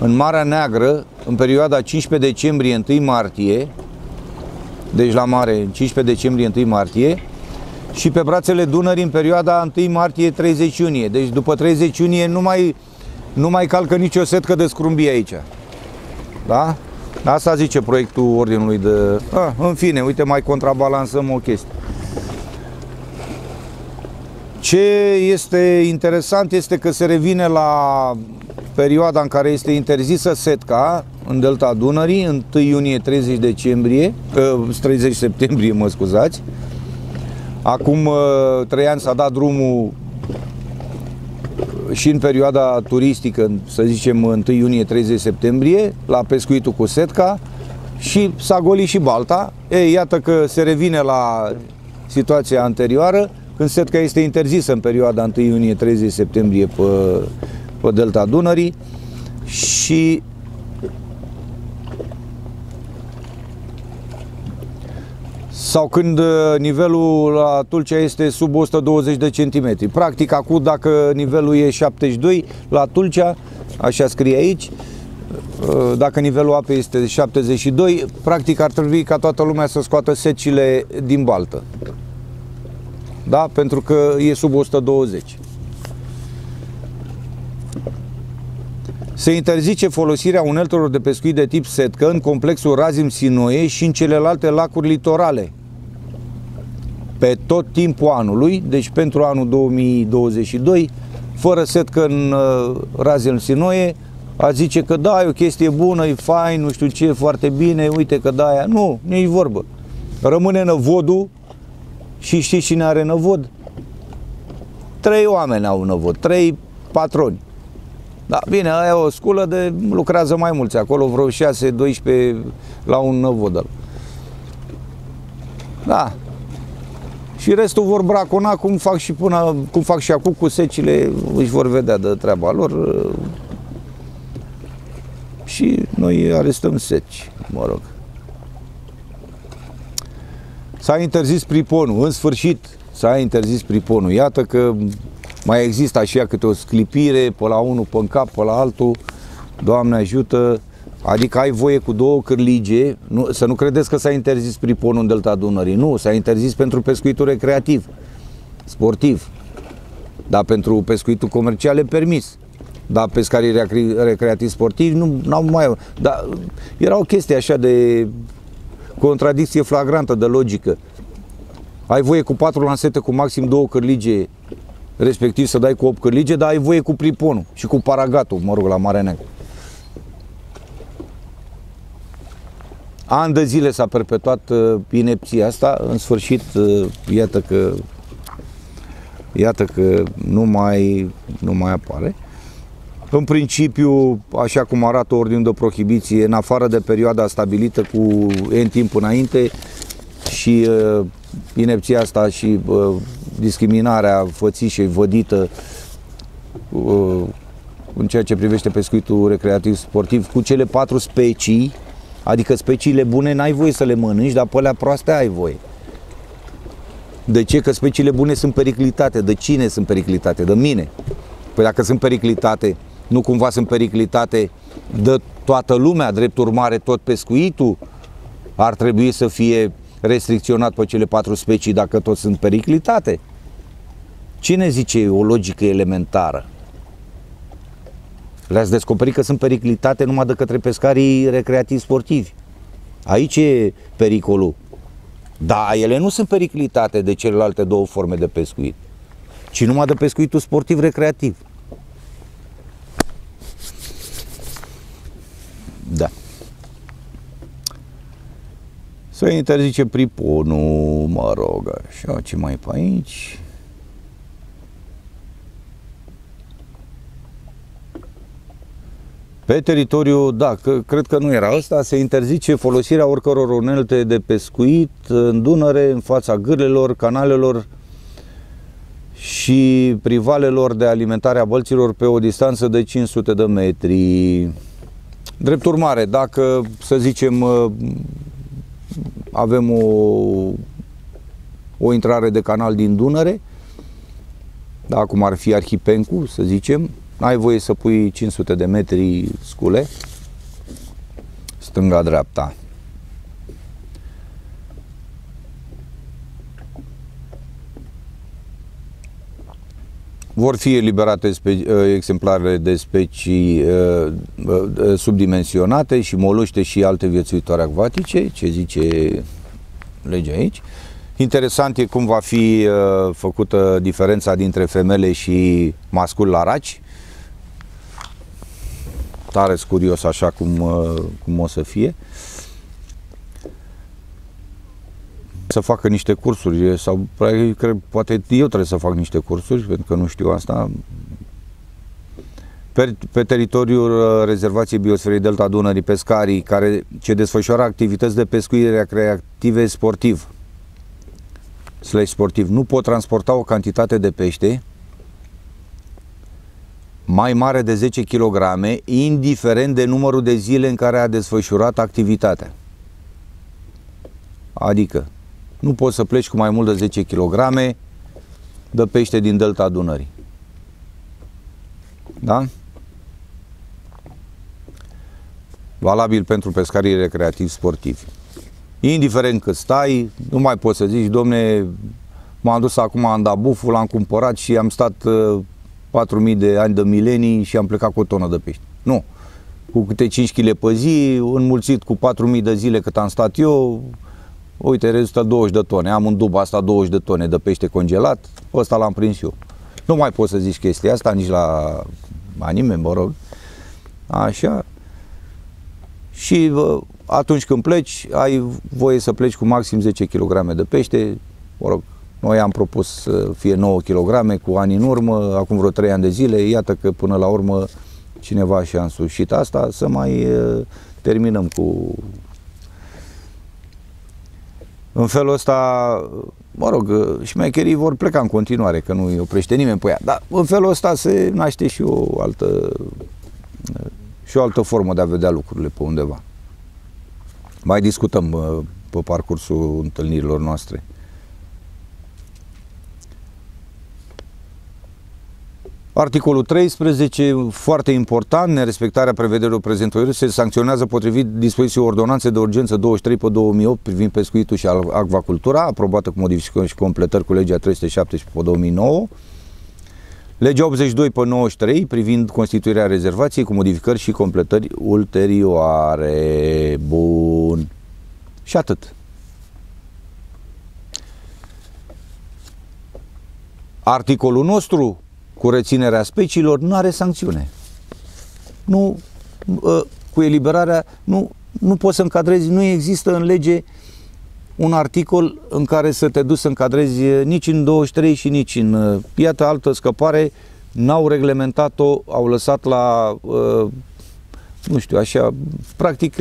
în Marea Neagră în perioada 15 decembrie-1 martie deci la mare, 15 decembrie, 1 martie, și pe brațele Dunării în perioada 1 martie-30 iunie. Deci după 30 iunie nu mai, nu mai calcă nicio setcă de scrumbie aici. Da? Asta zice proiectul ordinului de... Ah, în fine, uite, mai contrabalansăm o chestie. Ce este interesant este că se revine la perioada în care este interzisă setca în delta Dunării, 1 iunie 30 decembrie, 30 ă, septembrie, mă scuzați. Acum 3 ă, ani s-a dat drumul și în perioada turistică, să zicem 1 iunie 30 septembrie, la pescuitul cu setca și s-a golit și balta. Ei, iată că se revine la situația anterioară, când setca este interzisă în perioada 1 iunie 30 septembrie pe pe delta Dunării și sau când uh, nivelul la Tulcea este sub 120 de centimetri. Practic, acum dacă nivelul e 72 la Tulcea, așa scrie aici, uh, dacă nivelul apei este 72, practic ar trebui ca toată lumea să scoată secile din baltă. Da? Pentru că e sub 120. Se interzice folosirea uneltelor de pescuit de tip setcă în complexul Razim Sinoie și în celelalte lacuri litorale pe tot timpul anului, deci pentru anul 2022, fără setcă în uh, Razim Sinoie, a zice că da, e o chestie bună, e fain, nu știu ce, foarte bine, uite că da, aia. Nu, nici vorbă. Rămâne năvodul și știți cine are năvod? Trei oameni au năvod, trei patroni Da, bine, aia e o sculă de lucrează mai mulți acolo, vreo 6-12 la un năvodăl. Da. Și restul vor bracona cum fac și până, cum fac și acum cu secile, își vor vedea de treaba lor. Și noi arestăm seci, mă rog. S-a interzis priponul, în sfârșit s-a interzis priponul. Iată că mai există așa câte o sclipire pe la unul, pe în cap, pe la altul. Doamne ajută, Adică ai voie cu două cârlige, nu, să nu credeți că s-a interzis priponul în Delta Dunării. Nu, s-a interzis pentru pescuitul recreativ, sportiv. Dar pentru pescuitul comercial e permis. Dar pescarii recreativi sportivi nu au mai... Dar era o chestie așa de contradicție flagrantă de logică. Ai voie cu patru lansete cu maxim două cârlige, respectiv să dai cu 8 cârlige, dar ai voie cu priponul și cu paragatul, mă rog, la Marea Neagră. An de zile s-a perpetuat uh, inepția asta, în sfârșit, uh, iată că iată că nu mai, nu mai apare. În principiu, așa cum arată ordinul de prohibiție, în afară de perioada stabilită cu N timp înainte și uh, inepția asta și uh, discriminarea fățișei vădită uh, în ceea ce privește pescuitul recreativ sportiv cu cele patru specii Adică speciile bune n-ai voie să le mănânci, dar pe alea proaste ai voie. De ce? Că speciile bune sunt periclitate. De cine sunt periclitate? De mine. Păi dacă sunt periclitate, nu cumva sunt periclitate de toată lumea, drept urmare tot pescuitul ar trebui să fie restricționat pe cele patru specii dacă tot sunt periclitate. Cine zice o logică elementară? Le-ați descoperit că sunt periclitate numai de către pescarii recreativi sportivi. Aici e pericolul. Da, ele nu sunt periclitate de celelalte două forme de pescuit, ci numai de pescuitul sportiv recreativ. Da. Să interzice priponul, mă rog, așa, ce mai pe aici? Pe teritoriu, da, că, cred că nu era asta, se interzice folosirea oricăror unelte de pescuit în Dunăre, în fața gârlelor, canalelor și privalelor de alimentare a bălților pe o distanță de 500 de metri. Drept urmare, dacă, să zicem, avem o, o intrare de canal din Dunăre, da, cum ar fi Arhipencu, să zicem, ai voie să pui 500 de metri scule, stânga-dreapta. Vor fi eliberate spe- uh, exemplare de specii uh, uh, subdimensionate și moluște și alte viețuitoare acvatice, ce zice legea aici. Interesant e cum va fi făcută diferența dintre femele și mascul la raci tare curios așa cum, uh, cum o să fie. Să facă niște cursuri sau cred, poate eu trebuie să fac niște cursuri pentru că nu știu asta. Pe, pe teritoriul uh, rezervației biosferei Delta Dunării, pescarii care ce desfășoară activități de pescuire recreative sportiv slash sportiv nu pot transporta o cantitate de pește mai mare de 10 kg, indiferent de numărul de zile în care a desfășurat activitatea. Adică, nu poți să pleci cu mai mult de 10 kg de pește din delta Dunării. Da? Valabil pentru pescarii recreativi sportivi. Indiferent cât stai, nu mai poți să zici, domne, m-am dus acum în Dabuful, l-am cumpărat și am stat uh, 4.000 de ani de milenii și am plecat cu o tonă de pești. Nu. Cu câte 5 kg pe zi, înmulțit cu 4.000 de zile cât am stat eu, uite, rezultă 20 de tone. Am în dub asta 20 de tone de pește congelat, ăsta l-am prins eu. Nu mai poți să zici chestia asta nici la anime, mă rog. Așa. Și atunci când pleci, ai voie să pleci cu maxim 10 kg de pește, mă rog, noi am propus să fie 9 kg cu ani în urmă, acum vreo 3 ani de zile, iată că până la urmă cineva și-a însușit asta, să mai uh, terminăm cu... În felul ăsta, mă rog, uh, șmecherii vor pleca în continuare, că nu îi oprește nimeni pe ea. Dar în felul ăsta se naște și o altă și o altă formă de a vedea lucrurile pe undeva. Mai discutăm pe parcursul întâlnirilor noastre. Articolul 13, foarte important, nerespectarea prevederilor prezentului se sancționează potrivit dispoziției ordonanței de urgență 23 pe 2008 privind pescuitul și acvacultura, aprobată cu modificări și completări cu legea 317 pe 2009, legea 82 pe 93 privind constituirea rezervației cu modificări și completări ulterioare. Bun. Și atât. Articolul nostru cu reținerea speciilor nu are sancțiune. Nu, ă, cu eliberarea, nu, nu poți să încadrezi, nu există în lege un articol în care să te duci să încadrezi nici în 23 și nici în... Ă, iată altă scăpare, n-au reglementat-o, au lăsat la... Ă, nu știu, așa, practic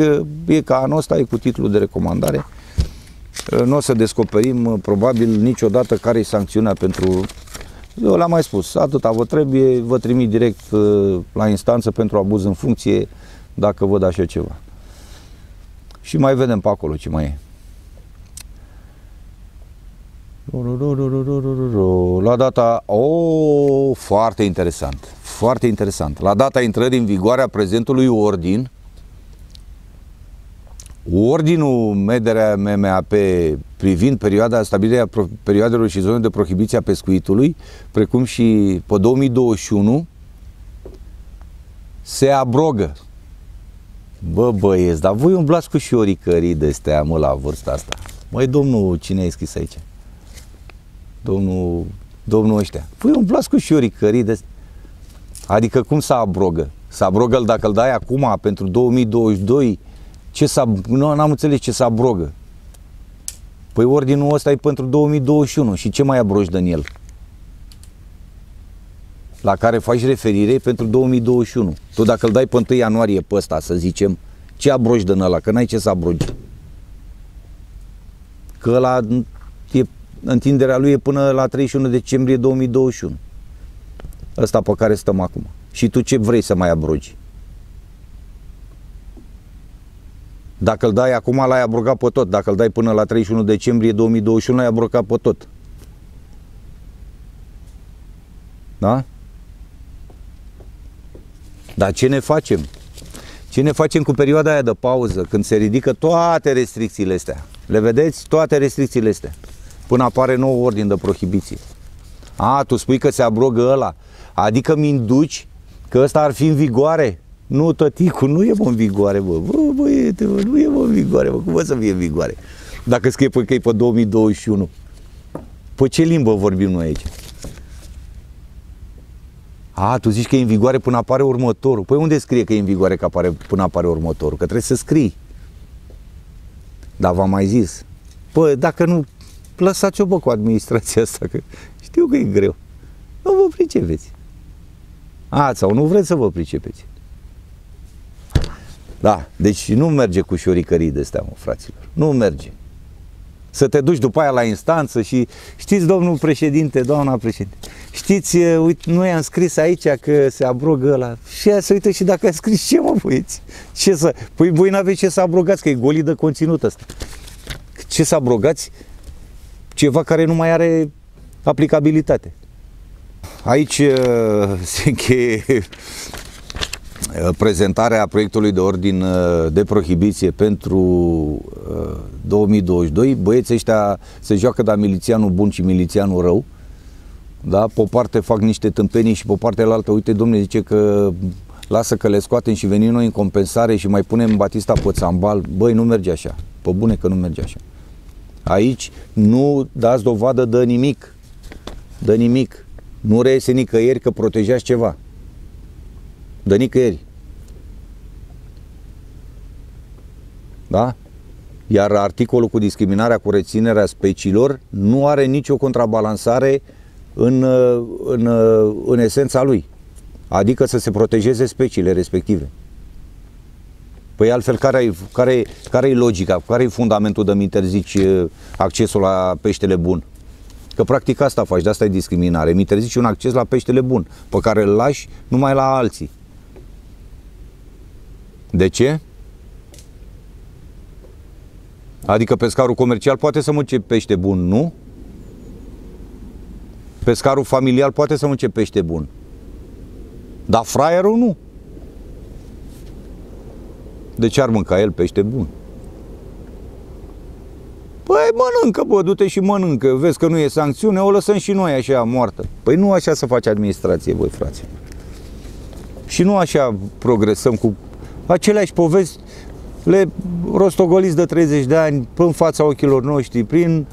e ca anul ăsta, e cu titlul de recomandare. Nu o să descoperim probabil niciodată care e sancțiunea pentru eu le-am mai spus, atâta vă trebuie, vă trimit direct uh, la instanță pentru abuz în funcție, dacă văd așa ceva. Și mai vedem pe acolo ce mai e. La data, o, oh, foarte interesant, foarte interesant. La data intrării în vigoare a prezentului ordin, Ordinul Mederea MMAP privind perioada stabilirea perioadelor și zone de prohibiție a pescuitului, precum și pe 2021, se abrogă. Bă, băieți, dar voi umblați cu șoricării de astea, mă, la vârsta asta. Măi, domnul, cine ai scris aici? Domnul, domnul ăștia. Voi umblați cu șoricării de Adică cum să abrogă? Să abrogă dacă îl dai acum pentru 2022 ce s-a, nu am înțeles ce s-a abrogă. Păi ordinul ăsta e pentru 2021 și ce mai abrogi Daniel? La care faci referire pentru 2021. Tu dacă îl dai pe 1 ianuarie pe ăsta, să zicem, ce abrogi din ăla? Că n-ai ce să abrogi. Că ăla e, întinderea lui e până la 31 decembrie 2021. Ăsta pe care stăm acum. Și tu ce vrei să mai abrogi? Dacă îl dai acum, l-ai abrogat pe tot. Dacă îl dai până la 31 decembrie 2021, l-ai abrogat pe tot. Da? Dar ce ne facem? Ce ne facem cu perioada aia de pauză, când se ridică toate restricțiile astea? Le vedeți? Toate restricțiile astea. Până apare nou ordin de prohibiție. A, tu spui că se abrogă ăla. Adică mi induci că ăsta ar fi în vigoare. Nu, tăticu, nu e mă în vigoare, bă. Bă, băiete, bă, nu e mă în vigoare, bă. Cum vă să fie în vigoare? Dacă scrie pe că e pe 2021. Pe ce limbă vorbim noi aici? A, tu zici că e în vigoare până apare următorul. Păi unde scrie că e în vigoare că apare, până apare următorul? Că trebuie să scrii. Dar v-am mai zis. Păi, dacă nu, lăsați-o bă cu administrația asta, că știu că e greu. Nu vă pricepeți. A, sau nu vreți să vă pricepeți. Da, deci nu merge cu șoricării de astea, mă, fraților. Nu merge. Să te duci după aia la instanță și știți, domnul președinte, doamna președinte, știți, uite, noi am scris aici că se abrogă ăla. Și ea să uită și dacă a scris ce, mă, băieți? Ce să... Păi voi n-aveți ce să abrogați, că e golit de conținut ăsta. Ce să abrogați? Ceva care nu mai are aplicabilitate. Aici se încheie Uh, prezentarea proiectului de ordin uh, de prohibiție pentru 2022, uh, băieții ăștia se joacă de milițianul bun și milițianul rău, da? Pe o parte fac niște tâmpenii și pe partea altă, uite, domnule, zice că lasă că le scoatem și venim noi în compensare și mai punem Batista pe țambal. Băi, nu merge așa. Pe bune că nu merge așa. Aici nu dați dovadă de nimic. De nimic. Nu reiese nicăieri că protejați ceva. De nicăieri. Da? Iar articolul cu discriminarea cu reținerea speciilor nu are nicio contrabalansare în, în, în esența lui. Adică să se protejeze speciile respective. Păi altfel, care e care, care logica? Care e fundamentul de-mi interzici uh, accesul la peștele bun? Că practic asta faci, de asta e discriminare. Mi interzici un acces la peștele bun, pe care îl lași numai la alții. De ce? Adică pescarul comercial poate să mânce pește bun, nu? Pescarul familial poate să mânce pește bun. Dar fraierul nu. De ce ar mânca el pește bun? Păi mănâncă, bă, du-te și mănâncă. Vezi că nu e sancțiune, o lăsăm și noi așa moartă. Păi nu așa să face administrație, voi frați. Și nu așa progresăm cu aceleași povesti le rostogoliți de 30 de ani în fața ochilor noștri, prin,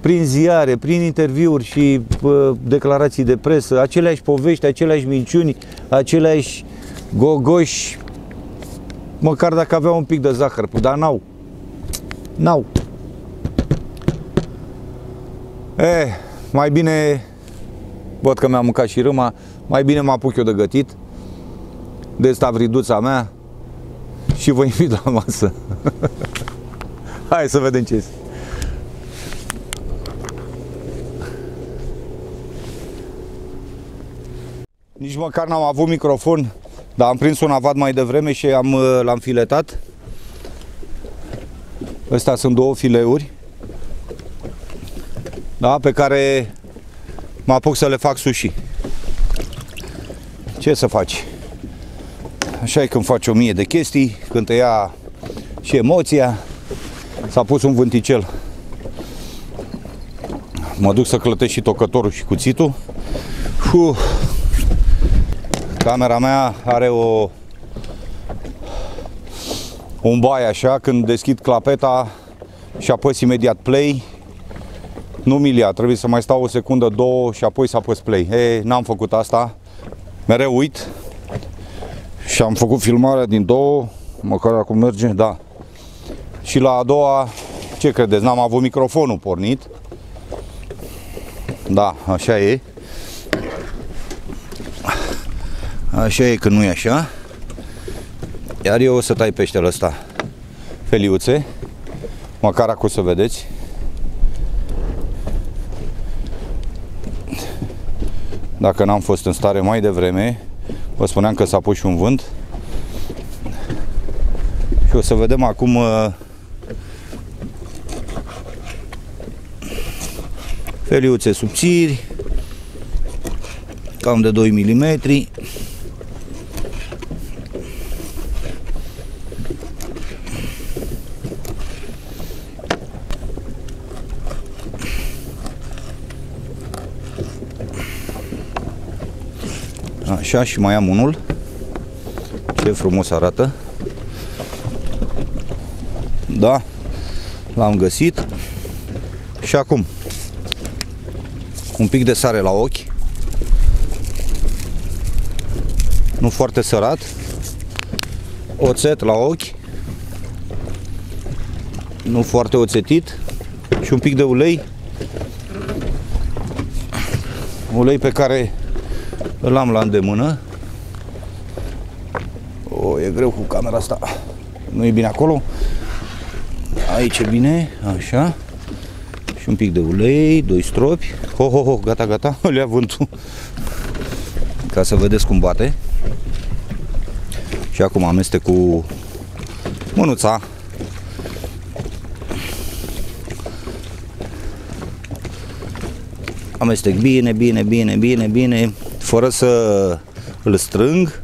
prin ziare, prin interviuri și pă, declarații de presă, aceleași povești, aceleași minciuni, aceleași gogoși, măcar dacă aveau un pic de zahăr, dar n-au. N-au. Eh, mai bine, văd că mi-am mâncat și râma, mai bine mă apuc eu de gătit, de stavriduța mea, și vă invit la masă. Hai să vedem ce este. Nici măcar n-am avut microfon, dar am prins un avat mai devreme și am, uh, l-am filetat. Astea sunt două fileuri da, pe care mă apuc să le fac sushi. Ce să faci? Așa e când faci o mie de chestii, când te ia și emoția. S-a pus un vânticel. Mă duc să clătesc și tocătorul și cuțitul. Uf. Camera mea are o un bai așa, când deschid clapeta și apăs imediat play, nu milia, trebuie să mai stau o secundă, două și apoi să apăs play. E, n-am făcut asta, mereu uit, și am făcut filmarea din două, măcar acum merge, da. Și la a doua, ce credeți, n-am avut microfonul pornit. Da, așa e. Așa e că nu e așa. Iar eu o să tai peștele ăsta feliuțe, măcar acum să vedeți. Dacă n-am fost în stare mai devreme, Vă spuneam că s-a pus și un vânt. Și o să vedem acum uh, feliuțe subțiri, cam de 2 mm. Așa și mai am unul. Ce frumos arată. Da, l-am găsit. Și acum, un pic de sare la ochi. Nu foarte sărat. Oțet la ochi. Nu foarte oțetit. Și un pic de ulei. Ulei pe care îl am la îndemână. O, e greu cu camera asta. Nu e bine acolo. Aici e bine, așa. Și un pic de ulei, doi stropi. Ho, ho, ho, gata, gata, îl <laughs> ia vântul. Ca să vedeți cum bate. Și acum amestec cu mânuța. Amestec bine, bine, bine, bine, bine fără să îl strâng.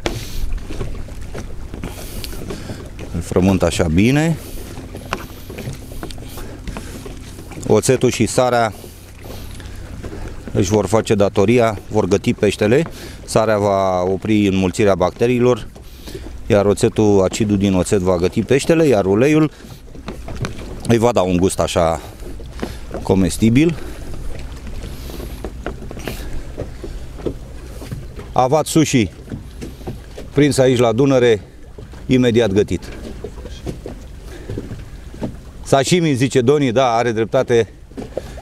Îl frământ așa bine. Oțetul și sarea își vor face datoria, vor găti peștele, sarea va opri înmulțirea bacteriilor, iar oțetul, acidul din oțet va găti peștele, iar uleiul îi va da un gust așa comestibil. Avat sushi prins aici la Dunăre, imediat gătit. Sashimi, zice Doni, da, are dreptate,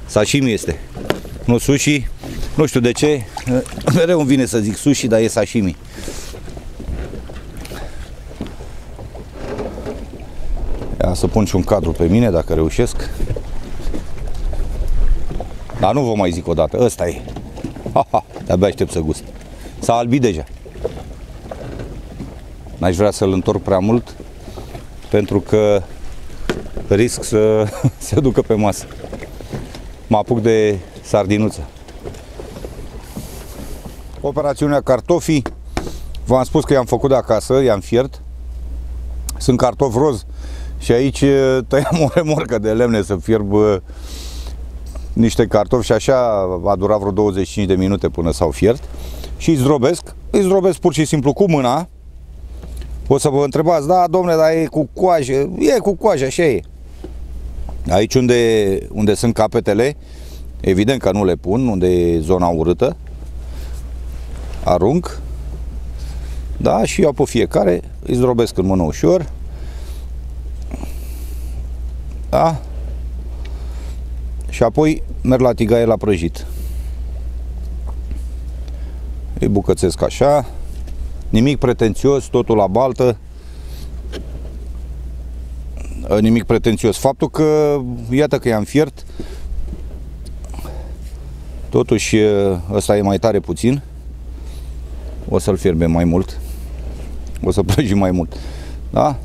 sashimi este. Nu sushi, nu știu de ce, <laughs> Mereu îmi vine să zic sushi, dar e sashimi. Ia să pun și un cadru pe mine dacă reușesc. Dar nu vă mai zic o dată, ăsta e. <laughs> Ha, ha, de-abia aștept să gust. S-a albit deja. N-aș vrea să-l întorc prea mult pentru că risc să <laughs> se ducă pe masă. Mă apuc de sardinuță. Operațiunea cartofii. V-am spus că i-am făcut de acasă, i-am fiert. Sunt cartofi roz și aici tăiam o remorcă de lemne să fierb niște cartofi și așa a durat vreo 25 de minute până s-au fiert și îi zdrobesc, îi zdrobesc pur și simplu cu mâna. O să vă întrebați, da, domne, dar e cu coajă, e cu coajă, așa e. Aici unde, unde sunt capetele evident că nu le pun, unde e zona urâtă. Arunc. Da, și iau pe fiecare îi zdrobesc în mână ușor. Da, și apoi merg la tigaie la prăjit. Îi bucățesc așa, nimic pretențios, totul la baltă, nimic pretențios. Faptul că, iată că i-am fiert, totuși ăsta e mai tare puțin, o să-l fierbe mai mult, o să <laughs> prăjim mai mult. Da?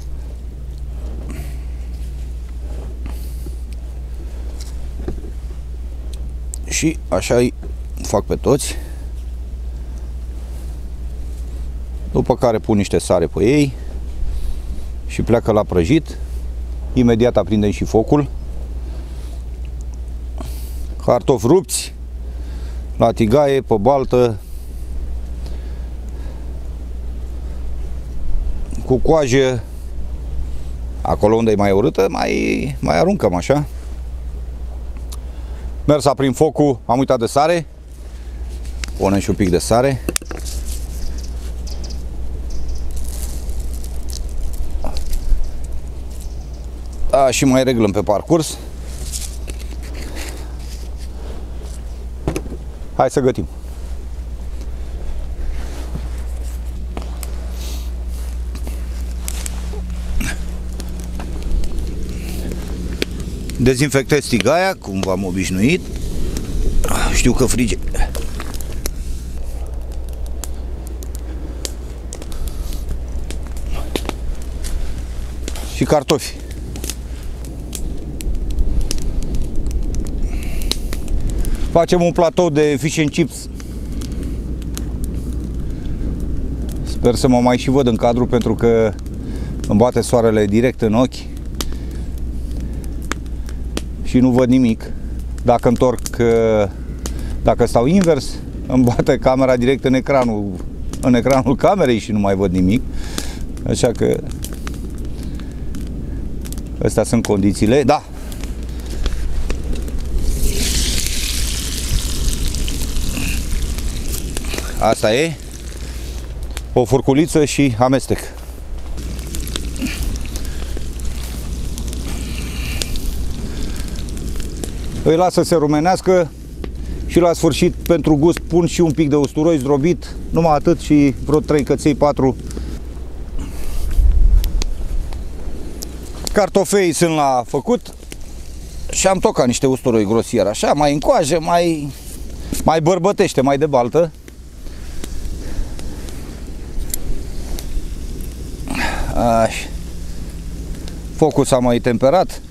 și așa îi fac pe toți. După care pun niște sare pe ei și pleacă la prăjit. Imediat aprindem și focul. Cartofi rupți la tigaie, pe baltă, cu coajă, acolo unde e mai urâtă, mai, mai aruncăm așa. Mers prin focul, am uitat de sare. Punem și un pic de sare. A, și mai reglăm pe parcurs. Hai să gătim. Dezinfectez tigaia, cum v-am obișnuit. Știu că frige. Și cartofi. Facem un platou de fish and chips. Sper să mă mai și văd în cadru pentru că îmi bate soarele direct în ochi și nu văd nimic. Dacă întorc, uh, dacă stau invers, îmi bate camera direct în ecranul, în ecranul camerei și nu mai văd nimic. Așa că astea sunt condițiile. Da. Asta e o furculiță și amestec. îi las să se rumenească și la sfârșit pentru gust pun și un pic de usturoi zdrobit, numai atât și vreo 3 căței, 4 Cartofei sunt la făcut și am tocat niște usturoi grosier, așa, mai încoaje, mai, mai bărbătește, mai de baltă. Așa. Focul s-a mai temperat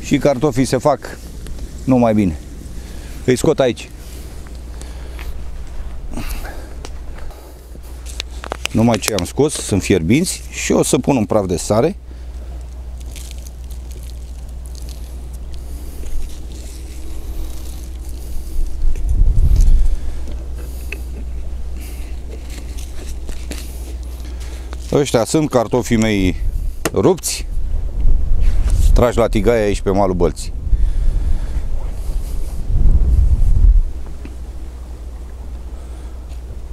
și cartofii se fac nu mai bine. Îi scot aici. Numai ce am scos sunt fierbinți și o să pun un praf de sare. Ăștia sunt cartofii mei rupți, tragi la tigaia aici pe malul bălții.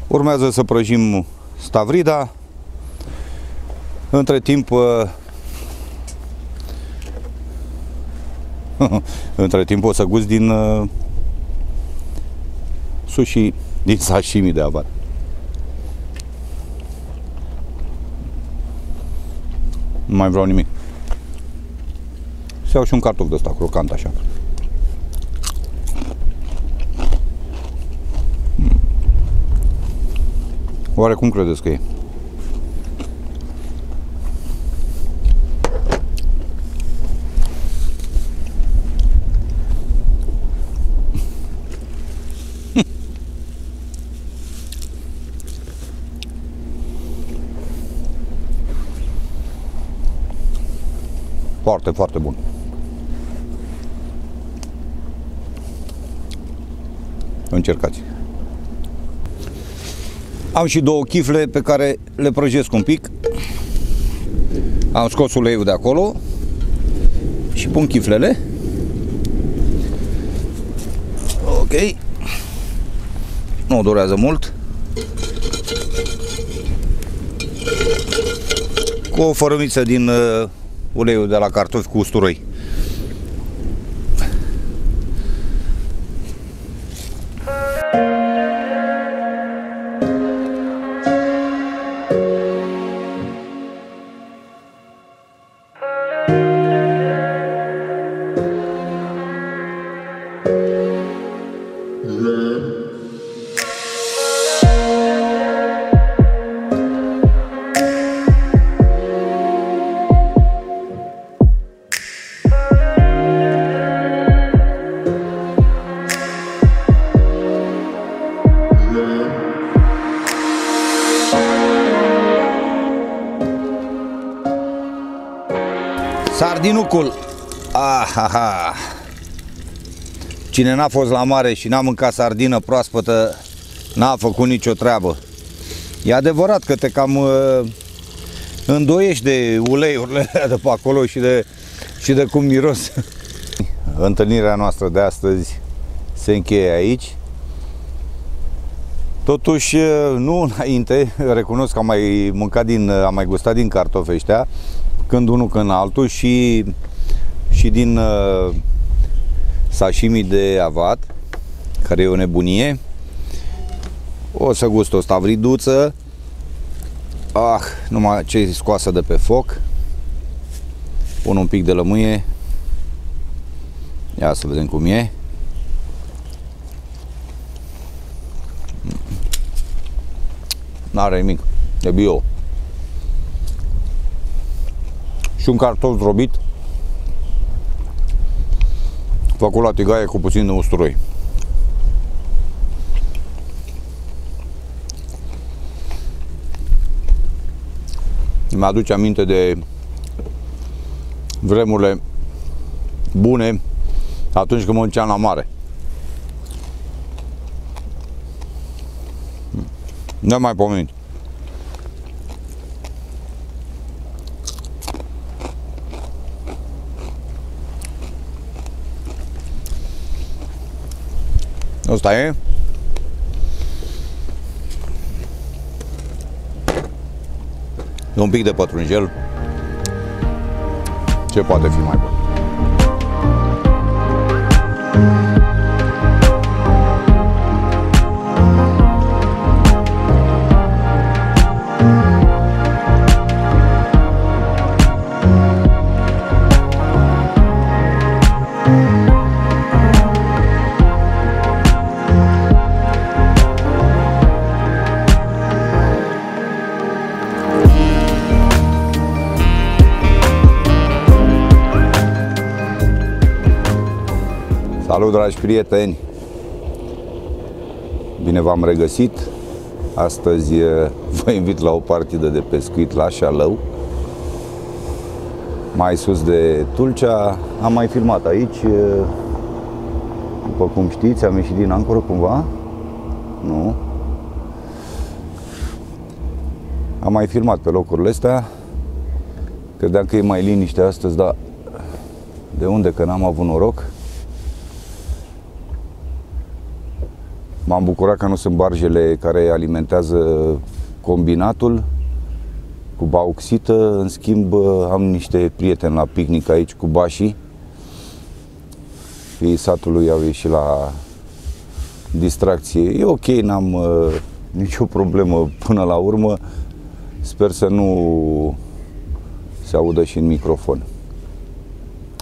Urmează să prăjim stavrida. Între timp <laughs> între timp o să gust din uh, sushi din sashimi de avar. Nu mai vreau nimic. Să iau și un cartof de ăsta crocant așa. Oare cum credeți că e? Foarte, foarte bun. Încercați. Am și două chifle pe care le prăjesc un pic. Am scos uleiul de acolo și pun chiflele. Ok. Nu durează mult. Cu o fărâmiță din uh, uleiul de la cartofi cu usturoi. Ah, ah, ah. Cine n-a fost la mare și n-a mâncat sardină proaspătă, n-a făcut nicio treabă. E adevărat că te cam uh, îndoiești de uleiurile <laughs> de pe acolo și de, și de cum miros. <laughs> Întâlnirea noastră de astăzi se încheie aici. Totuși, uh, nu înainte, <laughs> recunosc că am mai mâncat din, am mai gustat din cartofi ăștia, când unul, când altul și, și din uh, sashimi de avat, care e o nebunie. O să gust o stavriduță. Ah, numai ce scoasă de pe foc. Pun un pic de lămâie. Ia să vedem cum e. N-are nimic. E bio și un cartof drobit făcut la tigaie cu puțin de usturoi. Mi-aduce aminte de vremurile bune atunci când mă la mare. Nu mai pomenit. Ăsta e. Un pic de pătrunjel. Ce poate fi mai bun? Dragi prieteni! Bine v-am regăsit! Astăzi vă invit la o partidă de pescuit la Șalău, mai sus de Tulcea. Am mai filmat aici, după cum știți, am ieșit din ancoră cumva? Nu? Am mai filmat pe locurile astea. Credeam că e mai liniște astăzi, dar de unde? Că n-am avut noroc. M-am bucurat că nu sunt barjele care alimentează combinatul cu bauxită. În schimb, am niște prieteni la picnic aici cu bașii. Fiii satului au ieșit la distracție. E ok, n-am uh, <laughs> nicio problemă până la urmă. Sper să nu se audă și în microfon.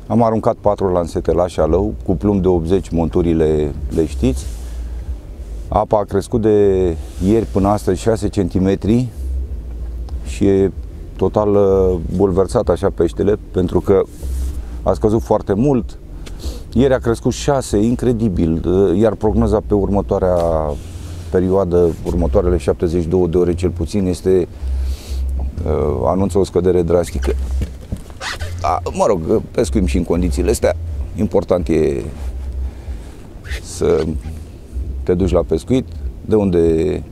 Am aruncat patru lansete la șalău, cu plumb de 80, monturile le știți. Apa a crescut de ieri până astăzi 6 cm și e total uh, bulversat așa peștele, pentru că a scăzut foarte mult. Ieri a crescut 6, incredibil, uh, iar prognoza pe următoarea perioadă, următoarele 72 de ore cel puțin, este uh, anunță o scădere drastică. A, mă rog, pescuim și în condițiile astea. Important e să te duci la pescuit, de unde,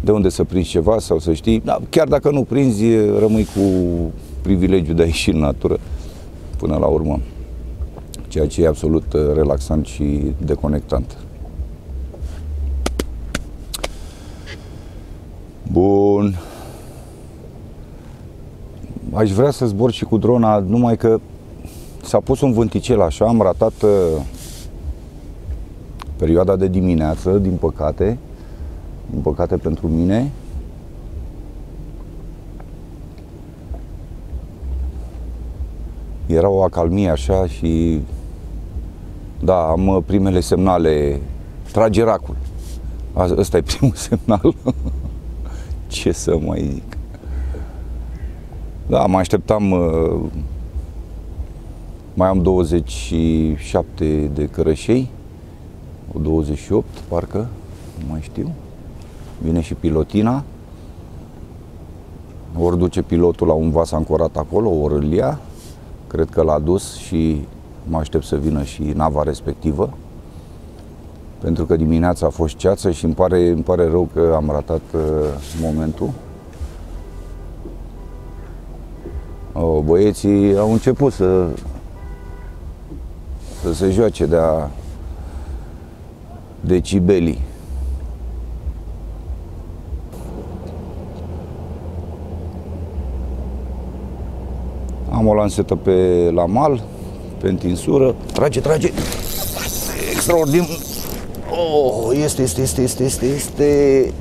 de unde să prinzi ceva sau să știi. Da, chiar dacă nu prinzi, rămâi cu privilegiul de a ieși în natură până la urmă. Ceea ce e absolut uh, relaxant și deconectant. Bun. Aș vrea să zbor și cu drona, numai că s-a pus un vânticel așa, am ratat uh, perioada de dimineață, din păcate, din păcate pentru mine. Era o acalmie așa și da, am uh, primele semnale, trage racul. Ăsta e primul <laughs> semnal. Ce să mai zic. Da, mă așteptam uh, mai am 27 de cărășei 28, parcă, nu mai știu. Vine și pilotina. Ori duce pilotul la un vas ancorat acolo, ori îl ia. Cred că l-a dus și mă aștept să vină și nava respectivă. Pentru că dimineața a fost ceață și îmi pare, îmi pare rău că am ratat uh, momentul. Oh, băieții au început să, să se joace de-a decibelii. Am o lansetă pe la mal, pe întinsură. Trage, trage! Extraordinar! Oh, este, este, este, este, este, este...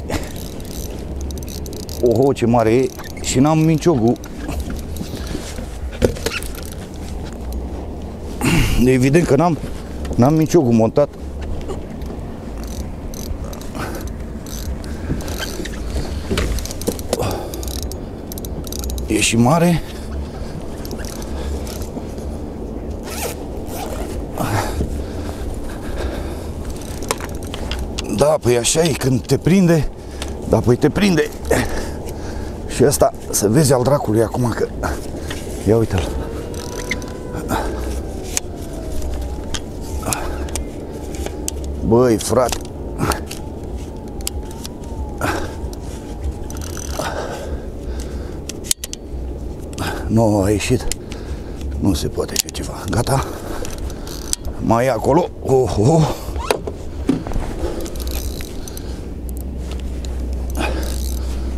Oho, ce mare e! Și n-am minciogul. Evident că n-am n-am minciogul montat. E și mare. Da, păi așa e când te prinde. Da, păi te prinde. Și asta, să vezi al dracului acum că... Ia uite-l. Băi, frate, Nu a ieșit. Nu se poate așa ceva. Gata. Mai e acolo. Oh, oh.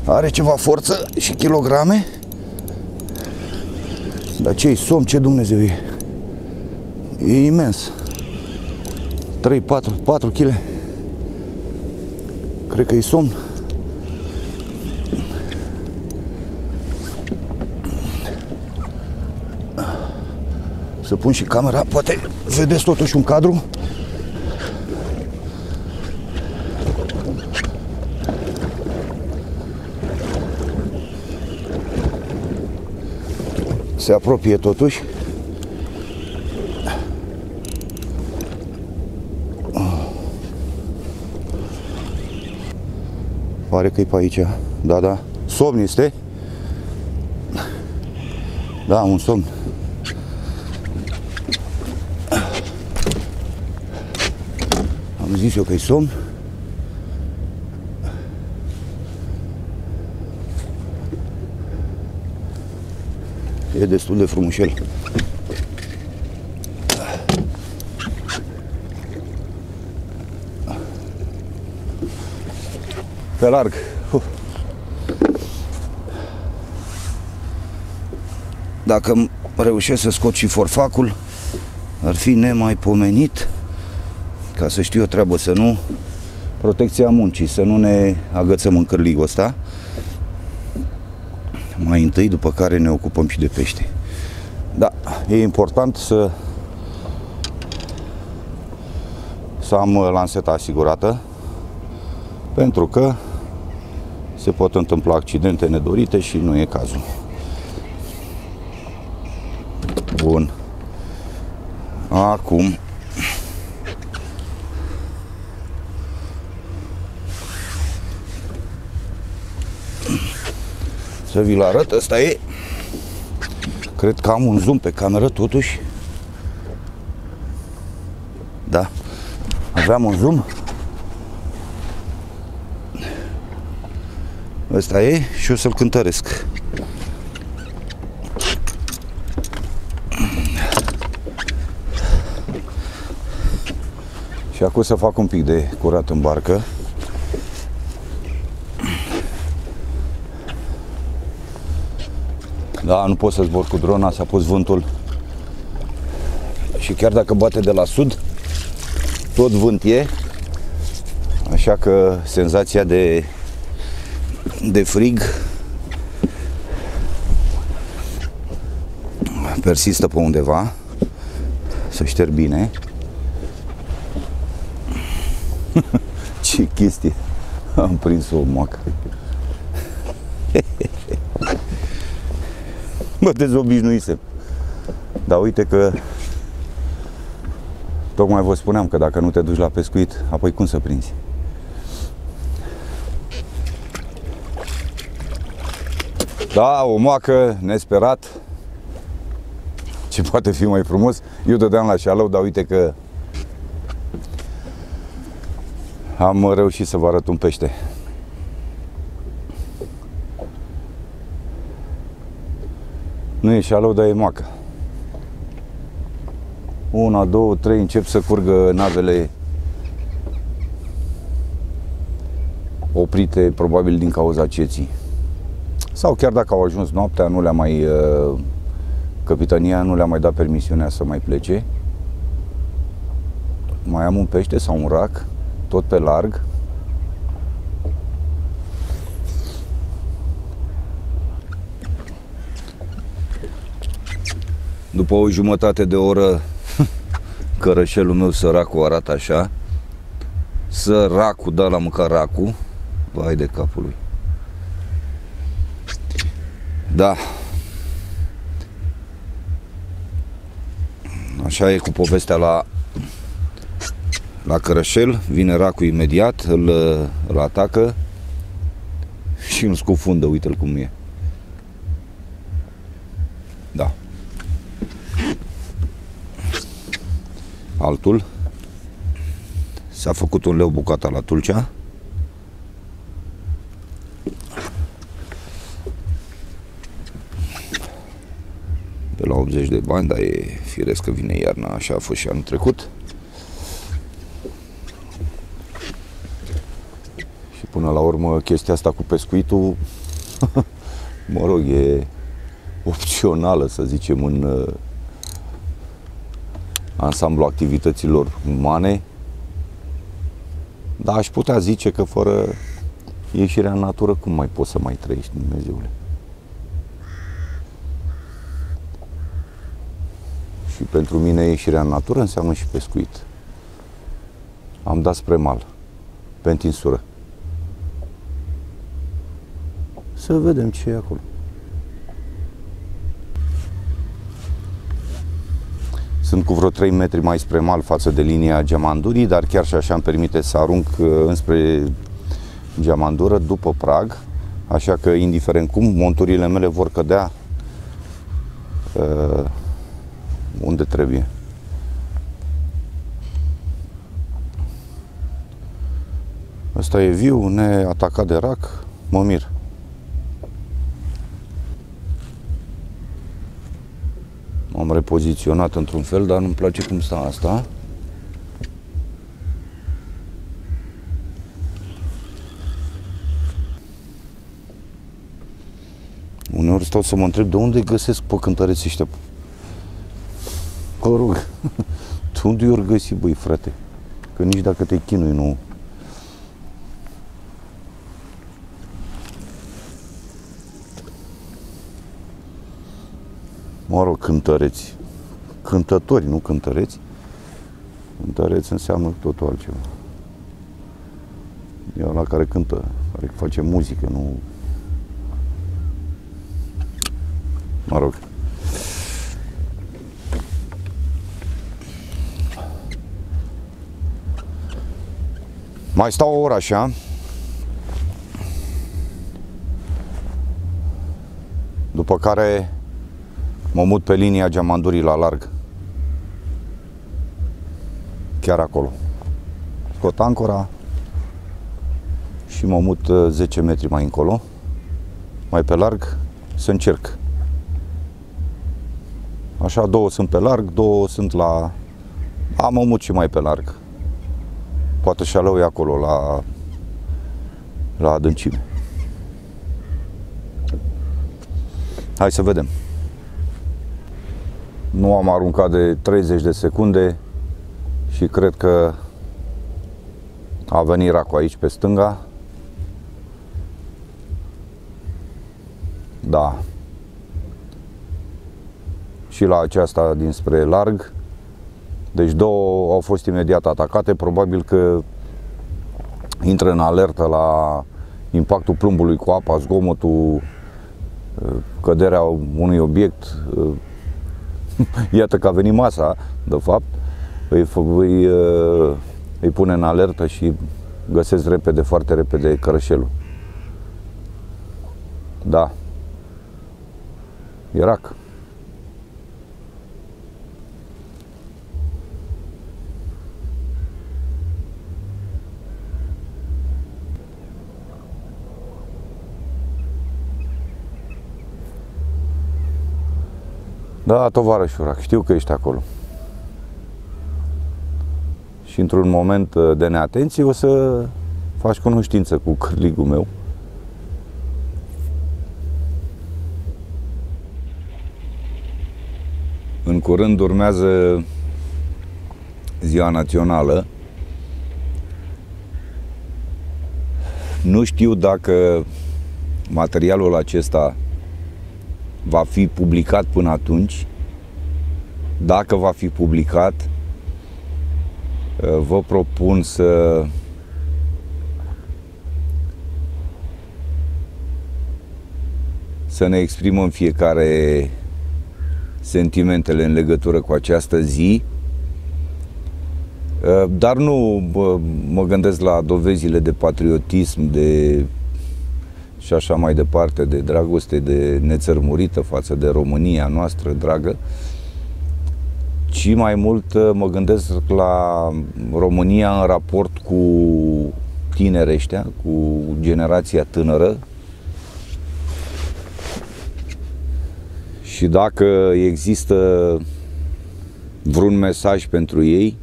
Are ceva forță și kilograme. Dar ce-i somn, ce Dumnezeu e? E imens. 3, 4, 4 kg. Cred că e somn. Să pun și camera, poate vedeți totuși un cadru. Se apropie totuși. Pare că e pe aici. Da, da. Somn este. Da, un somn. Zis eu că-i somn. E destul de frumușel. Pe larg. Dacă reușesc să scot și forfacul, ar fi nemaipomenit ca să știu o treabă, să nu protecția muncii, să nu ne agățăm în cârligul ăsta. Mai întâi, după care ne ocupăm și de pește. Da, e important să să am lanseta asigurată pentru că se pot întâmpla accidente nedorite și nu e cazul. Bun. Acum Să vi-l arăt, ăsta e. Cred că am un zoom pe cameră totuși. Da. Aveam un zoom. Ăsta e și o să-l cântăresc. Și acum să fac un pic de curat în barcă Da, nu pot să zbor cu drona, s-a pus vântul. Și chiar dacă bate de la sud, tot vânt e. Așa că senzația de, de frig persistă pe undeva. Să șterg bine. <laughs> Ce chestie. Am prins o moacă. <laughs> mă dezobișnuisem. Dar uite că tocmai vă spuneam că dacă nu te duci la pescuit, apoi cum să prinzi? Da, o moacă nesperat. Ce poate fi mai frumos? Eu dădeam la șalău, dar uite că am reușit să vă arăt un pește. Nu e șalou, dar e moacă. Una, două, trei, încep să curgă navele oprite probabil din cauza ceții. Sau chiar dacă au ajuns noaptea, nu le-a mai uh, capitania nu le-a mai dat permisiunea să mai plece. Mai am un pește sau un rac, tot pe larg, După o jumătate de oră, <laughs> cărășelul meu săracul arată așa. Săracul, da la mâncat racul. Vai de capul lui. Da. Așa e cu povestea la la cărășel, vine racul imediat, îl, îl atacă și îl scufundă, uite-l cum e. Da. Altul. S-a făcut un leu bucata la Tulcea. Pe la 80 de bani, dar e firesc că vine iarna, așa a fost și anul trecut. Și până la urmă chestia asta cu pescuitul, <laughs> mă rog, e opțională, să zicem, în ansamblu activităților umane, dar aș putea zice că fără ieșirea în natură, cum mai poți să mai trăiești, Dumnezeule? Și pentru mine ieșirea în natură înseamnă și pescuit. Am dat spre mal, pe întinsură. Să vedem ce e acolo. Sunt cu vreo 3 metri mai spre mal față de linia geamandurii, dar chiar și așa îmi permite să arunc uh, înspre geamandură după prag, așa că indiferent cum, monturile mele vor cădea uh, unde trebuie. Ăsta e viu, neatacat de rac, mă mir. Am repoziționat într-un fel, dar nu-mi place cum stă asta. Uneori stau să mă întreb de unde găsesc pe cântăreții ăștia. Mă rog, <laughs> de unde i-ori găsi, băi, frate? Că nici dacă te chinui, nu, mă rog, cântăreți. Cântători, nu cântăreți. Cântăreți înseamnă totul altceva. E la care cântă, care face muzică, nu... Mă rog. Mai stau o oră așa. După care mă mut pe linia Geamandurii la larg. Chiar acolo. Scot ancora și mă mut 10 uh, metri mai încolo, mai pe larg, să încerc. Așa, două sunt pe larg, două sunt la... Am mă mut și mai pe larg. Poate și alău e acolo, la, la adâncime. Hai să vedem. Nu am aruncat de 30 de secunde și cred că a venit racul aici pe stânga. Da. Și la aceasta dinspre larg. Deci două au fost imediat atacate. Probabil că intră în alertă la impactul plumbului cu apa, zgomotul, căderea unui obiect. <laughs> Iată că a venit masa, de fapt. Îi, îi, îi pune în alertă și găsesc repede, foarte repede cărășelul. Da. Irak. Da, tovarăș Urac, știu că ești acolo. Și într-un moment uh, de neatenție o să faci cunoștință cu cârligul meu. În curând urmează ziua națională. Nu știu dacă materialul acesta va fi publicat până atunci. Dacă va fi publicat, vă propun să să ne exprimăm fiecare sentimentele în legătură cu această zi, uh, dar nu mă gândesc la dovezile de patriotism, de și așa mai departe, de dragoste de nețărmurită față de România noastră dragă, ci mai mult uh, mă gândesc la România în raport cu tinereștea, cu generația tânără, Și dacă există vreun mesaj pentru ei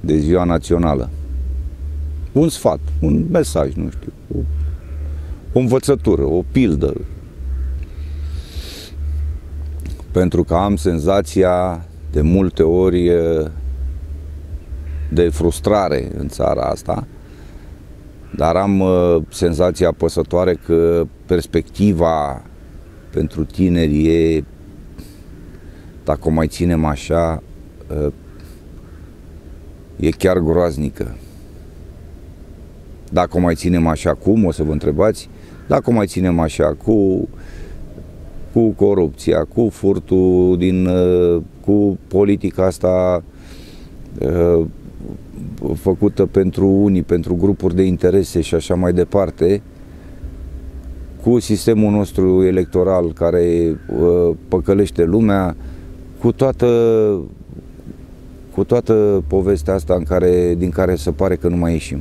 de ziua națională, un sfat, un mesaj, nu știu, o, o învățătură, o pildă, pentru că am senzația de multe ori de frustrare în țara asta, dar am uh, senzația apăsătoare că perspectiva pentru tineri e, dacă o mai ținem așa, ă, e chiar groaznică. Dacă o mai ținem așa, cum, o să vă întrebați? Dacă o mai ținem așa, cu, cu corupția, cu furtul din, ă, cu politica asta ă, făcută pentru unii, pentru grupuri de interese și așa mai departe, cu sistemul nostru electoral care uh, păcălește lumea, cu toată, cu toată povestea asta în care, din care se pare că nu mai ieșim.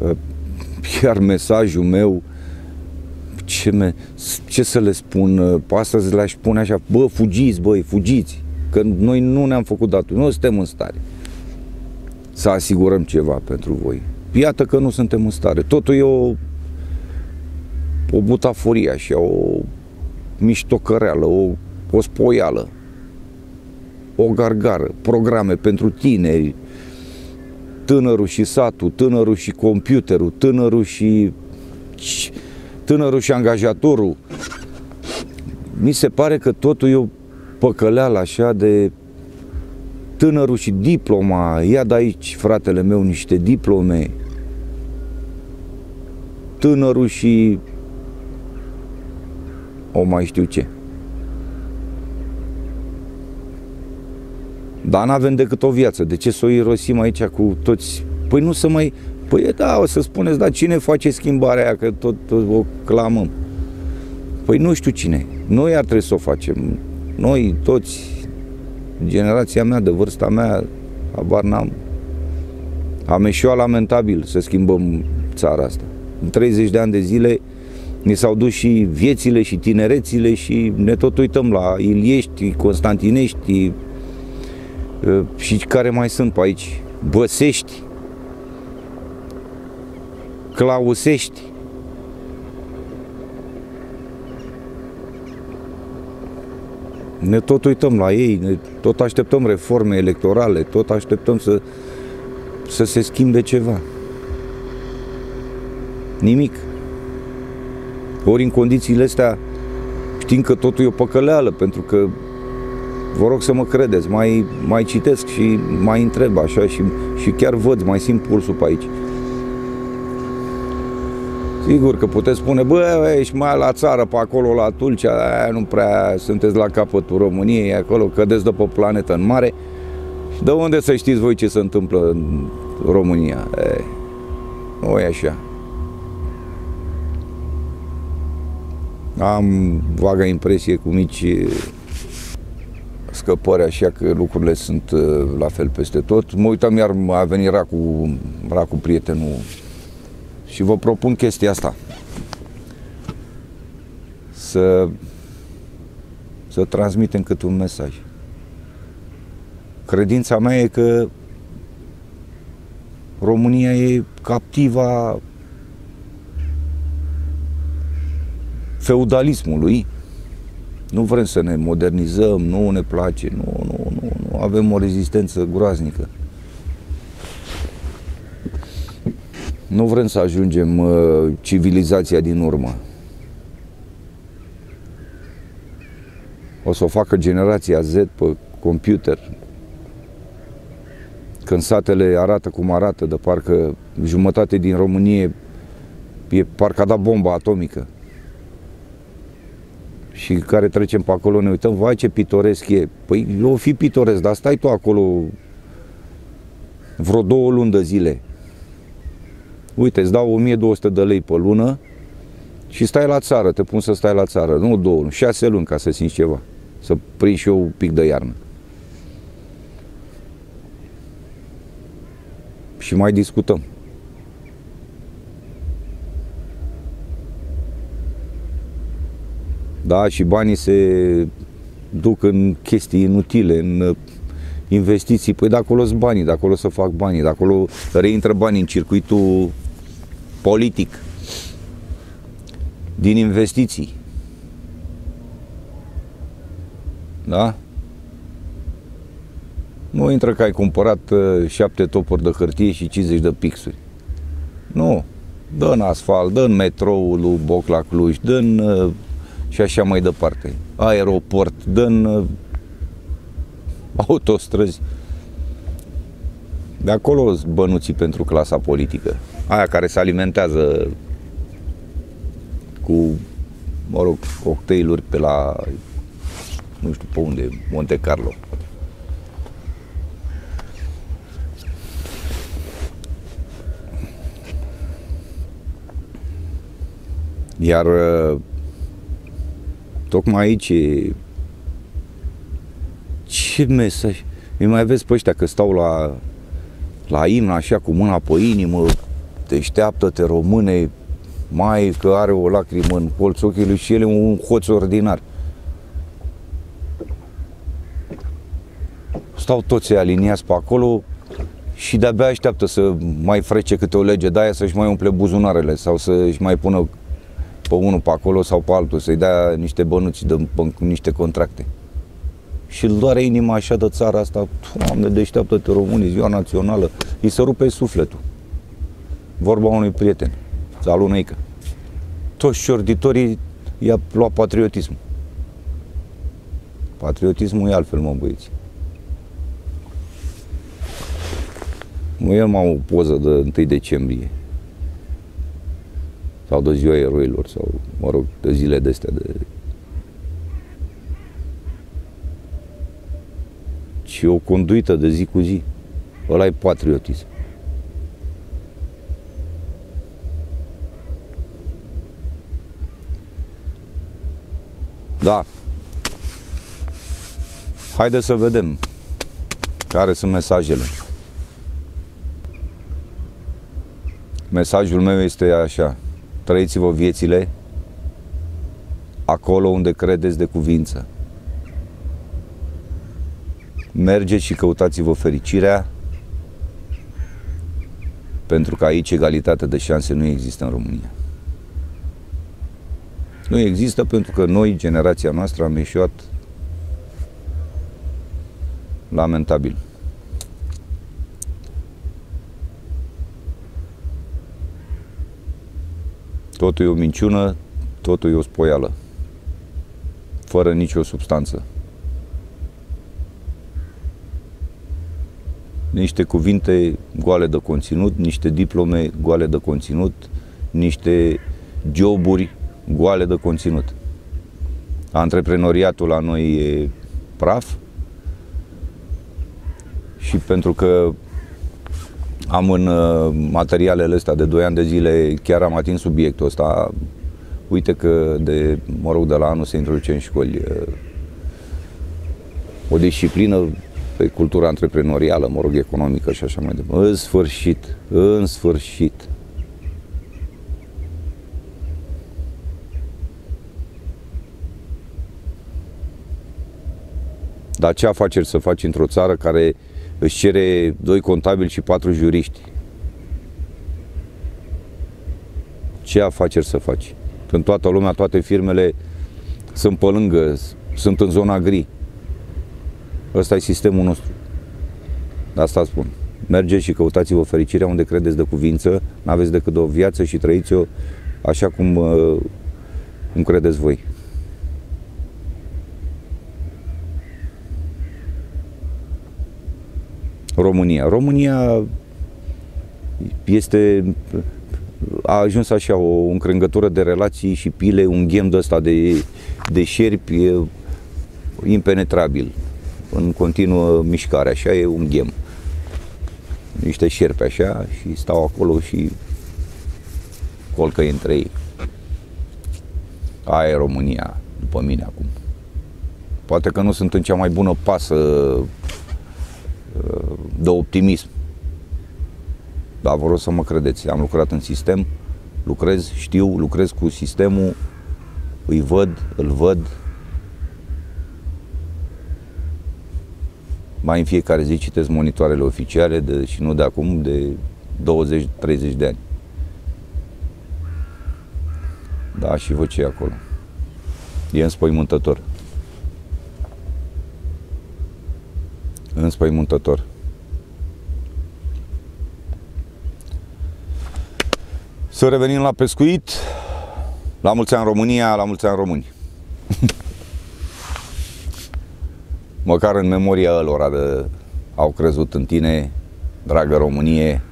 <laughs> iar mesajul meu, ce, me, ce să le spun, uh, astăzi le-aș spune așa, bă, fugiți, băi, fugiți, că noi nu ne-am făcut datul, nu suntem în stare să asigurăm ceva pentru voi. Iată că nu suntem în stare. Totul e o, o butaforie așa, o miștocăreală, o, o spoială, o gargară, programe pentru tineri, tânărul și satul, tânărul și computerul, tânărul și tânărul și angajatorul. Mi se pare că totul e o păcăleală așa de tânărul și diploma. Ia de aici, fratele meu, niște diplome. Tânărul și o mai știu ce. Dar n-avem decât o viață. De ce să o irosim aici cu toți? Păi nu să mai... Păi da, o să spuneți, dar cine face schimbarea aia, că tot, tot o clamăm? Păi nu știu cine. Noi ar trebui să o facem. Noi toți, generația mea, de vârsta mea, abar n-am. Am eșuat lamentabil să schimbăm țara asta. În 30 de ani de zile ni s-au dus și viețile și tinerețile și ne tot uităm la Iliești, Constantinești ă, și care mai sunt pe aici, Băsești, Clausești. Ne tot uităm la ei, ne tot așteptăm reforme electorale, tot așteptăm să, să se schimbe ceva. Nimic. Ori în condițiile astea știm că totul e o păcăleală, pentru că vă rog să mă credeți, mai, mai citesc și mai întreb așa și, și chiar văd, mai simt pulsul pe aici. Sigur că puteți spune, bă, ești mai la țară, pe acolo, la Tulcea, aia nu prea sunteți la capătul României, acolo, cădeți de pe planetă în mare. Și de unde să știți voi ce se întâmplă în România? E, nu e așa. Am vaga impresie cu mici scăpări așa că lucrurile sunt la fel peste tot. Mă uitam iar a venit Racu, Racu prietenul și vă propun chestia asta. Să, să transmitem cât un mesaj. Credința mea e că România e captiva feudalismului. Nu vrem să ne modernizăm, nu ne place, nu, nu, nu, nu. avem o rezistență groaznică. Nu vrem să ajungem uh, civilizația din urmă. O să o facă generația Z pe computer. Când satele arată cum arată, de parcă jumătate din Românie e parcă a dat bomba atomică. Și care trecem pe acolo ne uităm, vai ce pitoresc e. Păi o fi pitoresc, dar stai tu acolo vreo două luni de zile uite, îți dau 1200 de lei pe lună și stai la țară, te pun să stai la țară, nu două luni, șase luni ca să simți ceva, să prind și eu un pic de iarnă. Și mai discutăm. Da, și banii se duc în chestii inutile, în investiții. Păi de acolo sunt banii, de acolo să fac banii, de acolo reintră banii în circuitul politic, din investiții. Da? Nu intră că ai cumpărat uh, șapte topuri de hârtie și 50 de pixuri. Nu. Dă în asfalt, dă în metroul lui Boc la Cluj, dă în uh, și așa mai departe. Aeroport, dă în uh, autostrăzi. De acolo sunt bănuții pentru clasa politică aia care se alimentează cu, mă rog, cocktailuri pe la, nu știu pe unde, Monte Carlo. Iar tocmai aici ce mesaj? Îi mai vezi pe ăștia că stau la, la imn așa cu mâna pe inimă, deșteaptă-te române, mai că are o lacrimă în colțul ochiului și el e un hoț ordinar. Stau toți aliniați pe acolo și de-abia așteaptă să mai frece câte o lege de aia să-și mai umple buzunarele sau să-și mai pună pe unul pe acolo sau pe altul, să-i dea niște bănuți de niște contracte. Și îl doare inima așa de țara asta, Doamne, deșteaptă-te românii, ziua națională, îi se rupe sufletul vorba unui prieten, sau lui Neică. toți șorditorii i-a luat patriotismul. Patriotismul e altfel, mă, băieți. Nu eu am o poză de 1 decembrie sau de ziua eroilor sau, mă rog, de zile de astea de ci o conduită de zi cu zi. Ăla e patriotism. Da. Haideți să vedem care sunt mesajele. Mesajul meu este așa. Trăiți-vă viețile acolo unde credeți de cuvință. Mergeți și căutați-vă fericirea, pentru că aici egalitate de șanse nu există în România. Nu există pentru că noi, generația noastră, am ieșuat lamentabil. Totul e o minciună, totul e o spoială, fără nicio substanță. Niște cuvinte goale de conținut, niște diplome goale de conținut, niște joburi goale de conținut. Antreprenoriatul la noi e praf și pentru că am în uh, materialele astea de 2 ani de zile, chiar am atins subiectul ăsta. Uite că de, mă rog, de la anul se introduce în școli uh, o disciplină pe cultura antreprenorială, mă rog, economică și așa mai departe. În sfârșit, în sfârșit. Dar ce afaceri să faci într-o țară care își cere doi contabili și patru juriști? Ce afaceri să faci? Când toată lumea, toate firmele sunt pe lângă, sunt în zona gri. Ăsta e sistemul nostru. De asta spun. Mergeți și căutați-vă fericirea unde credeți de cuvință, n-aveți decât o viață și trăiți-o așa cum, uh, cum credeți voi. România. România este a ajuns așa o încrângătură de relații și pile, un ghem de ăsta de, de șerpi impenetrabil, în continuă mișcare, așa e un ghem. Niște șerpi așa și stau acolo și colcă între ei. Aia e România, după mine acum. Poate că nu sunt în cea mai bună pasă de optimism. Dar vă rog să mă credeți, am lucrat în sistem, lucrez, știu, lucrez cu sistemul, îi văd, îl văd. Mai în fiecare zi citesc monitoarele oficiale de, și nu de acum, de 20-30 de ani. Da, și văd ce e acolo. E înspăimântător. Înspăimântător. Să revenim la pescuit. La mulți ani România, la mulți ani români. <laughs> Măcar în memoria lor de au crezut în tine, dragă Românie,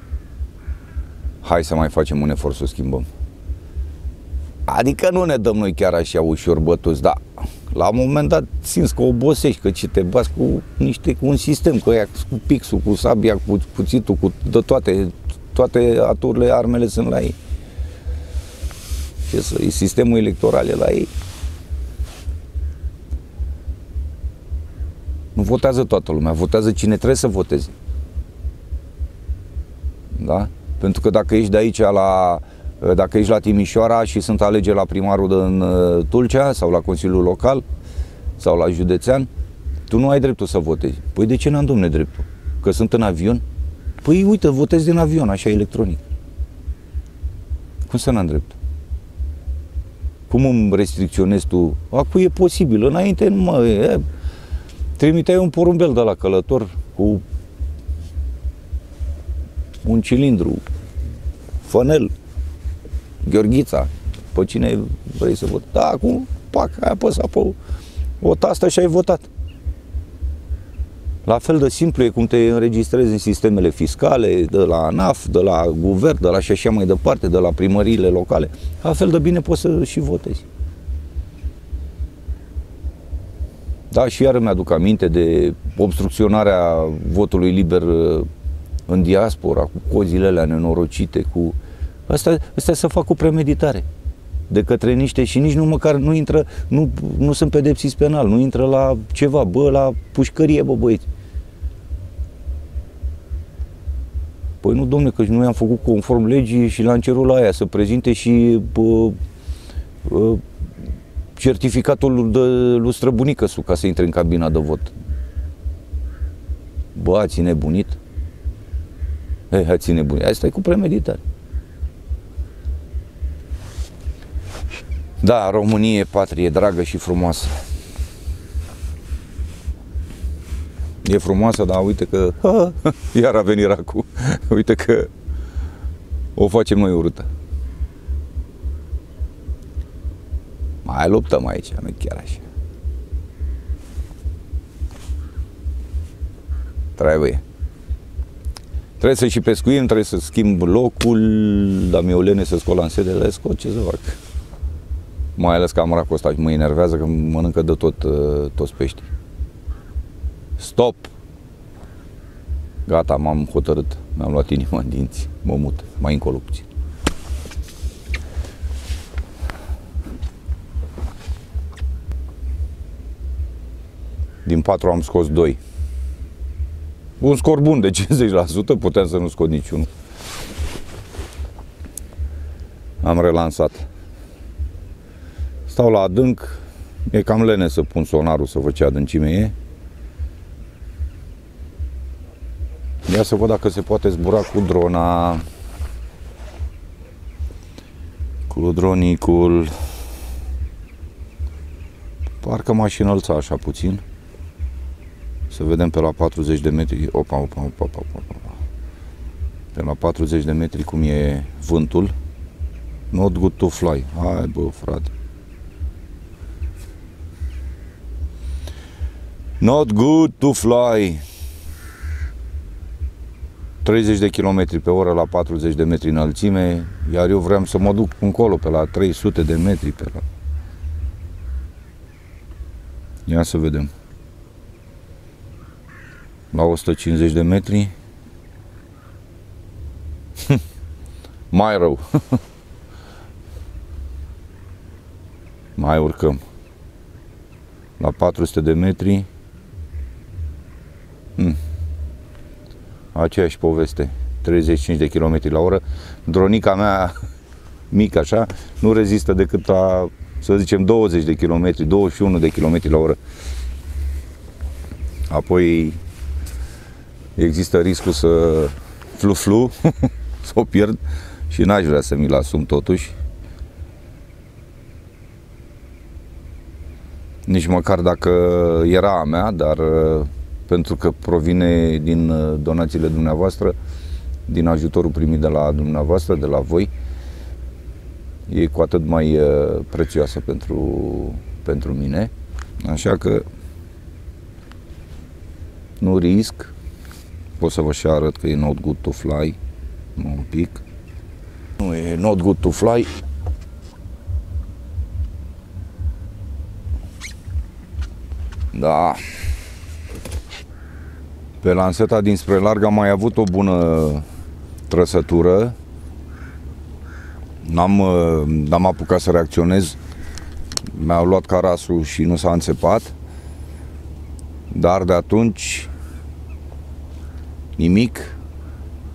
hai să mai facem un efort să o schimbăm. Adică nu ne dăm noi chiar așa ușor bătuți, dar la un moment dat simți că obosești, că ce te bați cu niște, cu un sistem, cu aia, cu pixul, cu sabia, cu cuțitul, cu de toate, toate aturile, armele sunt la ei. Ce să, sistemul electoral e la ei. Nu votează toată lumea, votează cine trebuie să voteze. Da? Pentru că dacă ești de aici la dacă ești la Timișoara și sunt alegeri la primarul din uh, Tulcea sau la Consiliul Local sau la județean, tu nu ai dreptul să votezi. Păi de ce n-am, domne, dreptul? Că sunt în avion? Păi uite, votez din avion, așa electronic. Cum să n-am dreptul? Cum îmi restricționezi tu? Acum e posibil, înainte nu mă... E, trimiteai un porumbel de la călător cu un cilindru, fănel, Gheorghița, pe cine vrei să vot. Da, acum, pac, ai apăsat pe o tastă și ai votat. La fel de simplu e cum te înregistrezi în sistemele fiscale, de la ANAF, de la guvern, de la și așa mai departe, de la primăriile locale. La fel de bine poți să și votezi. Da, și iar mi-aduc aminte de obstrucționarea votului liber uh, în diaspora, cu cozile alea nenorocite, cu... Asta, asta să fac cu premeditare de către niște și nici nu măcar nu intră, nu, nu sunt pedepsiți penal, nu intră la ceva, bă, la pușcărie, bă, băieți. Păi nu, domne, că noi am făcut conform legii și l-am cerut la aia să prezinte și bă, bă, certificatul de lustră bunică ca să intre în cabina de vot. Bă, ați nebunit? Hei, ați nebunit. Asta e cu premeditare. Da, România e patrie dragă și frumoasă. E frumoasă, dar uite că ha, <laughs> iar a venit racu. <laughs> Uite că o facem noi urâtă. Mai luptăm aici, nu chiar așa. Trebuie. Trebuie să și pescuim, trebuie să schimb locul, la miolene să scol în sedele, scot, ce să fac. Mai ales că am racul ăsta și mă enervează că mănâncă de tot, uh, toți peștii. Stop! Gata, m-am hotărât. Mi-am luat inima în dinți. Mă mut. Mai încolo puțin. Din 4 am scos 2. Un scor bun de 50%, puteam să nu scot niciunul. Am relansat. Stau la adânc, e cam lene să pun sonarul să văd ce adâncime e. Ia să văd dacă se poate zbura cu drona. Cu dronicul. Parcă m-aș înălța așa puțin. Să vedem pe la 40 de metri. Opa, opa, opa, opa, opa. Pe la 40 de metri cum e vântul. Not good to fly. Hai bă, frate. Not good to fly. 30 de km pe oră la 40 de metri înălțime, iar eu vreau să mă duc încolo pe la 300 de metri pe la... Ia să vedem. La 150 de metri. <laughs> Mai rău. <laughs> Mai urcăm. La 400 de metri. Hmm aceeași poveste, 35 de km la oră. Dronica mea <laughs> mică așa, nu rezistă decât la, să zicem, 20 de km, 21 de km la oră. Apoi există riscul să flu-flu, <laughs> să o pierd și n-aș vrea să mi-l asum totuși. Nici măcar dacă era a mea, dar pentru că provine din uh, donațiile dumneavoastră, din ajutorul primit de la dumneavoastră, de la voi, e cu atât mai uh, prețioasă pentru, pentru mine. Așa că nu risc. Pot să vă și arăt că e not good to fly. Un pic. Nu e not good to fly. Da. Pe lanseta dinspre larg am mai avut o bună trăsătură. N-am, uh, n-am apucat să reacționez. Mi-au luat carasul și nu s-a înțepat. Dar de atunci nimic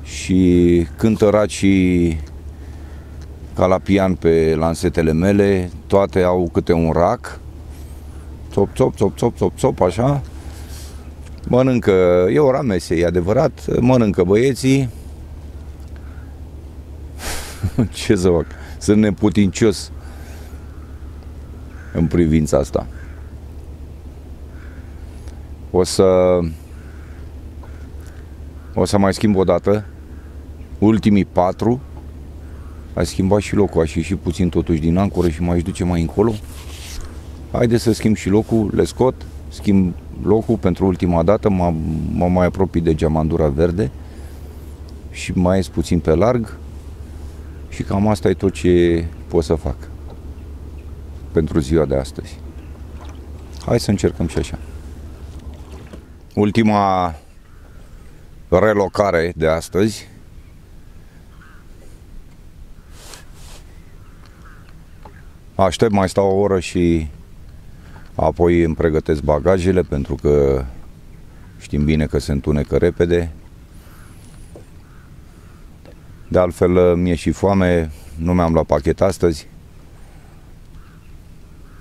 și cântăracii ca la pian pe lansetele mele, toate au câte un rac, țop, țop, țop, țop, țop, țop, așa, Mănâncă, e o ramese, e adevărat, mănâncă băieții. <laughs> Ce să fac? Sunt neputincios în privința asta. O să o să mai schimb o dată ultimii patru Ai schimbat și locul, aș ieși puțin totuși din ancoră și mai duce mai încolo. Haideți să schimb și locul, le scot, schimb locul pentru ultima dată, mă, mă mai apropii de geamandura verde și mai ies puțin pe larg și cam asta e tot ce pot să fac pentru ziua de astăzi. Hai să încercăm și așa. Ultima relocare de astăzi Aștept, mai stau o oră și apoi îmi pregătesc bagajele pentru că știm bine că se întunecă repede. De altfel, mi-e și foame, nu mi-am luat pachet astăzi.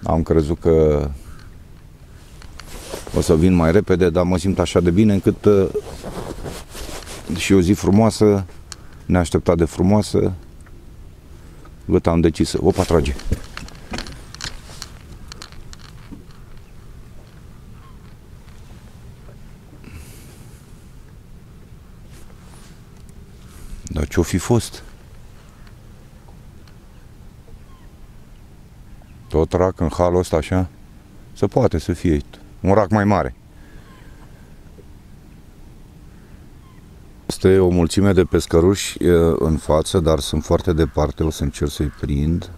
Am crezut că o să vin mai repede, dar mă simt așa de bine încât uh, și o zi frumoasă, neașteptat de frumoasă, gata, am decis să... Opa, trage! Dar ce-o fi fost? Tot rac în halul ăsta așa? Se poate să fie un rac mai mare. Este o mulțime de pescăruși în față, dar sunt foarte departe, o să încerc să-i prind.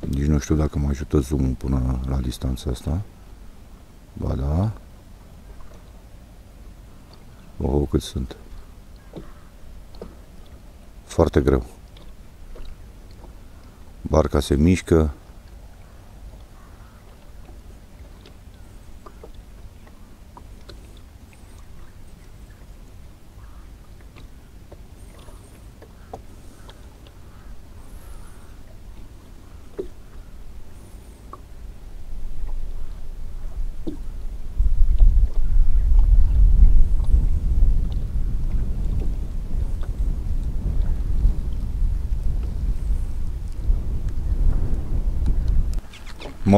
Nici nu știu dacă mă ajută zoom până la distanța asta. Ba da. Oh, cât sunt. Foarte greu. Barca se mișcă.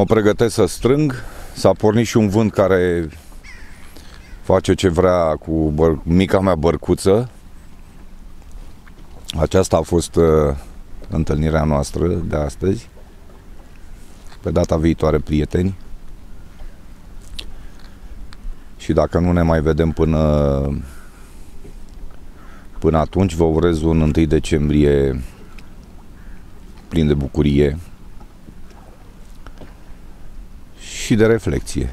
Mă pregătesc să strâng. S-a pornit și un vânt care face ce vrea cu băr- mica mea bărcuță. Aceasta a fost uh, întâlnirea noastră de astăzi. Pe data viitoare, prieteni. Și dacă nu ne mai vedem până până atunci, vă urez un 1 decembrie plin de bucurie, și de reflexie.